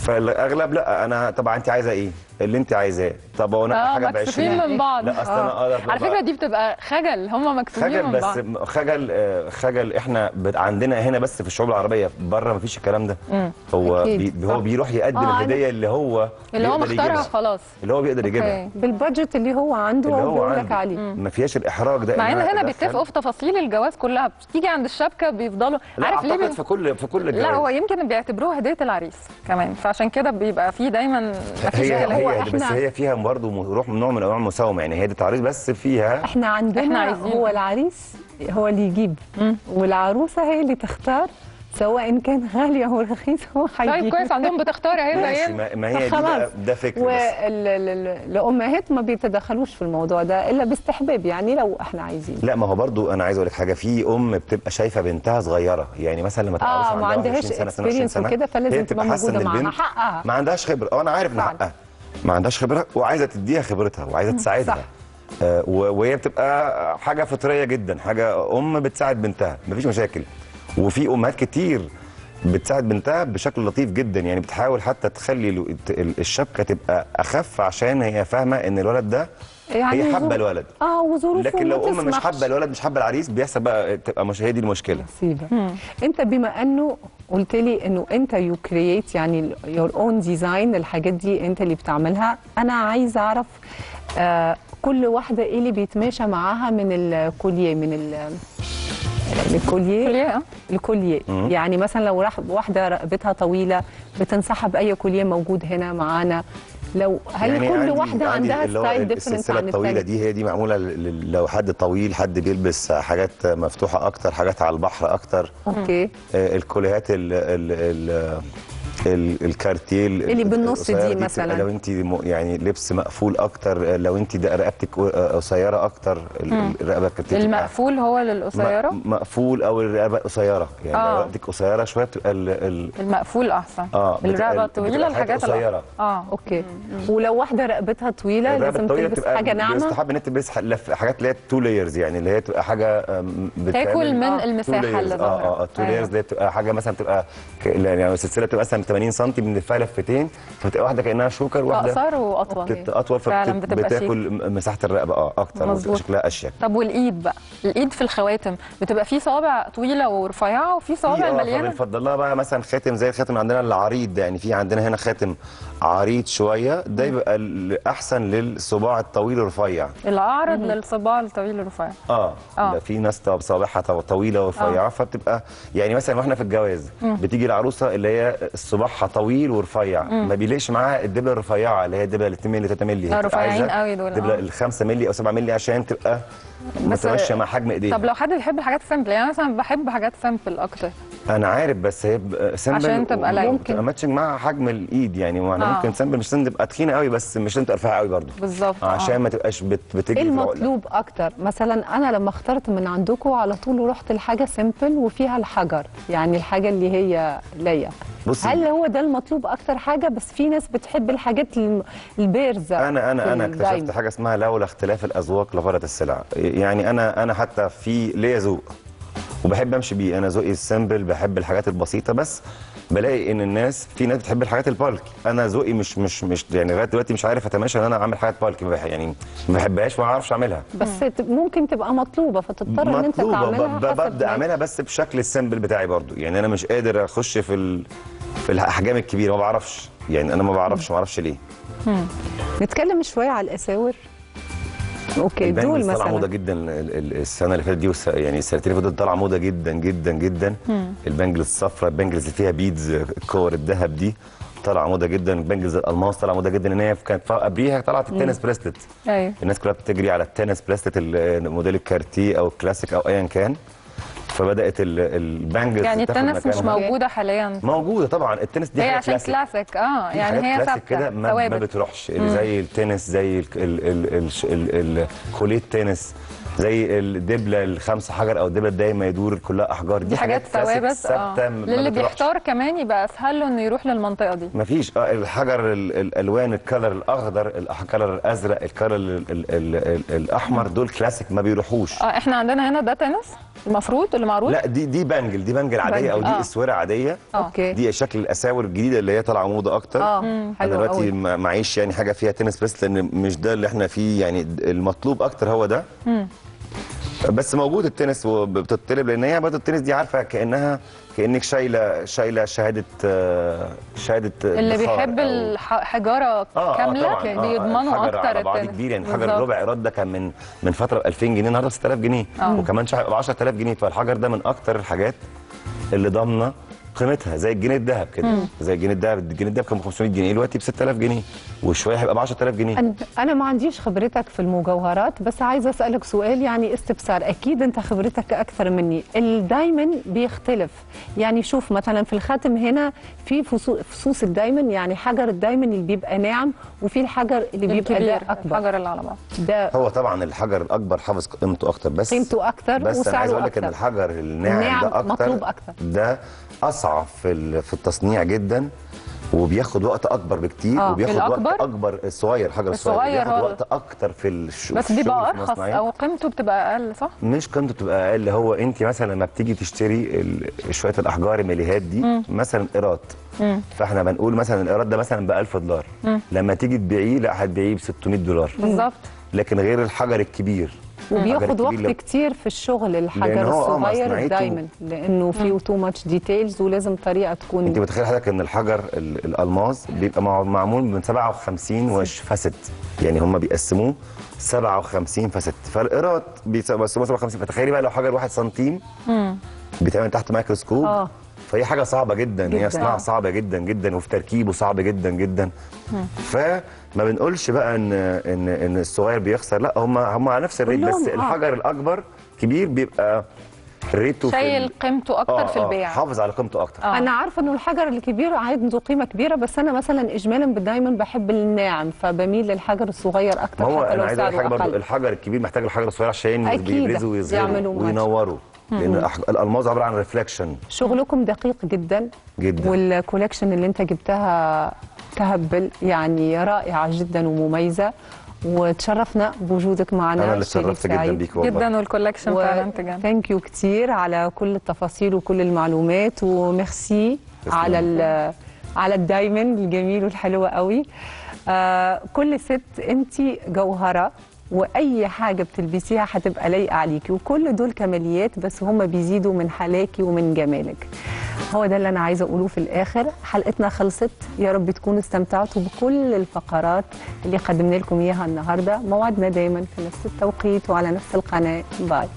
فالأغلب لأ أنا طبعا انت عايزة إيه؟ اللي انت عايزاه طب هو أنا آه حاجة ب مكسوفين 20 من بعض لا أصل أنا آه. أقدر على فكرة دي بتبقى خجل هم مكسوفين خجل من بس بعض خجل آه، خجل إحنا بت- عندنا هنا بس في الشعوب العربية بره مفيش الكلام ده هو بي. هو بيروح يقدم آه، الهدية اللي هو اللي هو مختارها. خلاص اللي هو بيقدر يجيبها. بالبادجت اللي هو عنده اللي هو بيقول. عليه ما فيهاش الإحراج ده مع إن هنا بيتفقوا في تفاصيل الجواز كلها بتيجي عند الشبكة بيفضلوا لا عارف ليه. في كل في كل لا الجواز هو يمكن بيعتبروها هدية العريس كمان فعشان كده بيبقى فيه دايما مفيش هي. هو هي بس هي فيها برضه روح من نوع من أنواع المساومة يعني هي دي تعريض بس فيها إحنا عندنا إحنا عايزين. هو العريس هو اللي يجيب والعروسة هي اللي تختار سواء كان غالي أو رخيص هو طيب هيجيب كويس عندهم بتختاري أهي زينا ما ما هي دي ده فكر بس والامهات ما بيتدخلوش في الموضوع ده إلا باستحباب يعني لو إحنا عايزين لا ما هو برضو أنا عايز أقول لك حاجة في أم بتبقى شايفة بنتها صغيرة يعني مثلا لما تبقى آه ما عندها عندهاش 21 سنة 22 experience سنة وكده فلازم تبقى إن معاها. البنت حقها. ما عندهاش خبرة أه أنا عارف إن. حقها ما عندهاش خبرة وعايزة تديها خبرتها وعايزة تساعدها صح. آه وهي بتبقى حاجة فطرية جدا حاجة أم بتساعد بنتها مفيش مشاكل وفي أمهات كتير بتساعد بنتها بشكل لطيف جدا يعني بتحاول حتى تخلي ال- ال- الشبكة تبقى أخف عشان هي فاهمة إن الولد ده يعني هي حابه الولد. آه وظروفه لكن لو ام مش. حابة الولد مش حابة العريس بيحصل بقى تبقى مش هي دي المشكلة. مصيبه انت بما انه قلت لي انه انت you create يعني your own design الحاجات دي انت اللي بتعملها أنا عايز اعرف آه كل واحدة إيه اللي بيتماشى معاها من الكوليه من ال الكوليه آه. الكوليه يعني مثلا لو راح واحدة رقبتها طويلة بتنصحها باي كوليه موجود هنا معانا لو هل يعني كل واحدة عندها style different عن الطويلة دي هي دي معمولة لو حد طويل حد بيلبس حاجات مفتوحة أكتر حاجات على البحر أكتر. okay. آه، الكوليهات ال ال ال ال- الكارتيه ال- اللي بالنص دي القصيرة مثلاً. لو انت يعني لبس مقفول أكتر لو انت ده رقبتك قصيرة أكتر ال- ال- الرقبة بتبقى المقفول هو للقصيرة؟ مقفول أو الرقبة قصيرة يعني آه. لو رقبتك قصيرة شوية بتبقى ال ال المقفول أحسن. آه الرقبة ال- الطويله الحاجات الحاجات قصيرة. آه okay. ولو واحدة رقبتها طويلة لازم تلبس حاجة ناعمة. بيستحب إن أنت تلبس حاجات اللي هي two layers يعني اللي هي تبقى حاجة آم، تاكل بتعمل- من آه، المساحة. اللي ظاهره آه آه two layers اللي هي بتبقى حاجة مثلا بتبقى يعني السلسلة بتبقى مثلا 80 سم بنلفها لفتين فبتبقى واحدة كأنها شوكر واحدة أقصر وأطول. بتت- أطول فبتاكل مساحة الرقبة آه أكتر. وبتبقى شكلها أشيك. طب والإيد بقى؟ الإيد في الخواتم بتبقى في صوابع طويلة ورفيعة وفي في صوابع آه مليانة؟ فبنفضل لها بقى مثلا خاتم زي الخاتم عندنا العريض يعني في عندنا هنا خاتم عريض شوية. ده يبقى احسن للصباع الطويل الرفيع الأعرض للصباع الطويل الرفيع آه. آه. ده في ناس طو- طويلة ورفيعة فبتبقى يعني مثلا وإحنا في الجواز بتيجي العروسة اللي هي صباعها طويل ورفيع ما بيليقش معاها الدبلة الرفيعة اللي هي الدبلة ال 2 مللي 3 مللي. آه، رفيعين قوي دول، الدبله آه. ال 5 مللي أو 7 مللي عشان تبقى متماشيه مع حجم ايديها طب لو حد بيحب الحاجات simple يعني أنا مثلا بحب حاجات simple أكتر أنا عارف بس هي simple عشان تبقى لايقة. ممكن matching مع حجم الإيد يعني وأنا آه. ممكن simple مش لازم تبقى تخينة قوي بس مش لازم تبقى رفيعة قوي برضه بالظبط عشان آه. ما تبقاش بت... بتجري إيه. المطلوب أكتر مثلا أنا لما اخترت من عندكم على طول رحت لحاجة simple وفيها الحجر يعني الحاجة اللي هي ليا بصي. هل هو ده المطلوب أكتر حاجة بس في ناس بتحب الحاجات البارزه أنا أنا أنا اكتشفت. حاجة اسمها لولا اختلاف الأذواق لفرت السلع يعني أنا أنا حتى في ليا ذوق وبحب أمشي بيه أنا ذوقي ال simple بحب الحاجات البسيطة بس بلاقي إن الناس في ناس بتحب الحاجات ال bulk أنا ذوقي مش مش مش يعني لغاية دلوقتي مش عارف أتماشى إن أنا أعمل حاجات bulk يعني ما بحبهاش وما أعرفش أعملها. بس ممكن تبقى مطلوبة فتضطر إن أنت تعملها ببدأ أعملها بس بشكل ال simple بتاعي برضو. يعني أنا مش قادر أخش في ال... في الأحجام الكبيرة. ما بعرفش. يعني أنا ما بعرفش ما أعرفش ليه. نتكلم شوية على الأساور. okay دول ال bangles طالعة موضة مثلا جدا ال- ال- السنة اللي فاتت دي والس- يعني السنتين اللي فاتت طالعة موضة جدا جدا جدا. ال bangles الصفراء ال bangles اللي فيها beads الكور الذهب دي طالعة موضة جدا. ال bangles الالماس طالعة موضة جدا. إن هي كانت قبليها طلعت ال tennis bracelet أيوه. الناس كلها بتجري على ال tennis bracelet الموديل الكارتيه أو الكلاسيك أو ايا كان. فبدأت ال- bangles يعني التنس مش. موجودة حاليا. موجودة طبعا. التنس دي هي عشان كلاسيك. آه يعني هي كلاسيك كده ثابته ما, ما بتروحش. اللي زي التنس زي ال- ال- ال- ال- ال- ال- كوليه التنس زي الدبلة الخمسة حجر أو الدبلة دايما يدور كلها أحجار. دي حاجات ثوابت. ثابتة آه ما للي. بيحتار كمان يبقى أسهل له إنه يروح للمنطقة دي. مفيش آه الحجر ال- الألوان ال color الأخضر ال color الأزرق ال color ال- ال- ال- ال- الأحمر دول كلاسيك ما بيروحوش. آه إحنا عندنا هنا ده تنس. المفروض؟ اللي معروض؟ لا دي دي bangle دي bangle عادية أو bangle، دي آه. اسوره عادية. أوكي. دي شكل الأساور الجديدة اللي هي طالعة موضة أكتر. آه. أنا حلو دلوقتي قوي ما- معيش يعني حاجة فيها تنس بس لأن مش ده اللي إحنا فيه يعني. المطلوب أكتر هو ده. بس موجود التنس وبتطلب لأن هي برضه التنس دي عارفة كأنها كأنك شايله شايلة شهادة آه، شهادة اللي بيحب الحجاره آه آه كاملة طبعا. آه، بيضمنوا الحجر أكتر على بعض كبير يعني بالظبط. الربع ايراد ده كان من من فترة ب 2000 جنيه النهارده ب 6000 جنيه. وكمان شهر ب 10000 جنيه. فالحجر ده من أكتر الحاجات اللي ضامنة قيمتها زي الجنيه الذهب كده. زي الجنيه الذهب الجنيه الذهب كان ب 500 جنيه دلوقتي ب 6000 جنيه وشوية هيبقى ب 10000 جنيه. أنا- أنا ما عنديش خبرتك في المجوهرات بس عايزة أسألك سؤال يعني استفسار. أكيد أنت خبرتك أكثر مني. الدايمن بيختلف. يعني شوف مثلا في الخاتم هنا في فصو- فصوص الدايمن يعني حجر الدايمن اللي بيبقى ناعم وفي الحجر اللي بيبقى ده أكبر. الحجر اللي على بعض ده هو طبعا الحجر الأكبر حافظ قيمته أكتر بس قيمته أكتر بس أنا عايز وسعره أقول لك إن أكتر. الحجر الناعم, الناعم ده أكتر مطلوب أكتر. ده أصعب في في التصنيع جدا وبياخد وقت أكبر بكتير آه، وبياخد؟ وقت أكبر الصغير حجر الصغير بياخد هو- وقت أكتر في الش... بس الشغل بيبقى أرخص. أو قيمته بتبقى أقل صح؟ مش قيمته بتبقى أقل هو انت مثلا لما بتيجي تشتري شوية الأحجار المليهات دي مثلا قيراط. فإحنا بنقول مثلا القيراط ده مثلا ب 1000 دولار لما تيجي تبيعيه لا هتبيعيه ب 600 دولار. بالظبط. لكن غير الحجر الكبير. وبياخد الحجر وقت كتير في الشغل الحجر آه الصغير دايما لأنه فيه too much details ولازم طريقة تكون أنت متخيل حضرتك إن الحجر ال- الالماس بيبقى مع- معمول من 57 وش facet يعني هم بيقسموه 57 facet فالقيراط بيقسموه 57 فتخيلي بقى لو حجر واحد سنتيم بيتعمل تحت ميكروسكوب آه. فهي حاجة صعبة جدا, جداً. هي صناعه صعبة جدا جدا وفي تركيبه صعب جدا جدا. فما بنقولش بقى ان ان إن الصغير بيخسر لأ هم هم على نفس ال rate بس آه. الحجر الأكبر كبير بيبقى rate ه في شايل قيمته أكتر آه، في آه، البيع حافظ على قيمته أكتر آه. أنا عارفة إنه الحجر الكبير عنده قيمة كبيرة بس أنا مثلا اجمالا دايما بحب الناعم فبميل للحجر الصغير أكتر ما هو حتى أنا لو عايز أقول سعره حاجة برضه أقل الحجر الكبير محتاج الحجر الصغير عشان أكيد. بيبرزوا ويظهروا. وينوروا لأن الألماظ عبارة عن reflection شغلكم دقيق جدا جدا وال collection اللي أنت جبتها تهبل يعني رائعة جدا ومميزة. وتشرفنا بوجودك معنا أنا اللي شريف اتشرفت جدا. بيك والله. جدا وال collection فعلا تجنن thank you كتير على كل التفاصيل وكل المعلومات وميرسي. على ال- على ال diamond الجميل والحلوة قوي. آه كل ست انت جوهرة. وأي حاجة بتلبسيها هتبقى لايقة عليكي. وكل دول كماليات بس هم بيزيدوا من حلاكي ومن جمالك. هو ده اللي أنا عايزة أقوله في الآخر. حلقتنا خلصت. يا رب تكونوا استمتعتوا بكل الفقرات اللي قدمنا لكم إياها النهارده. موعدنا دايما في نفس التوقيت وعلى نفس القناة. باي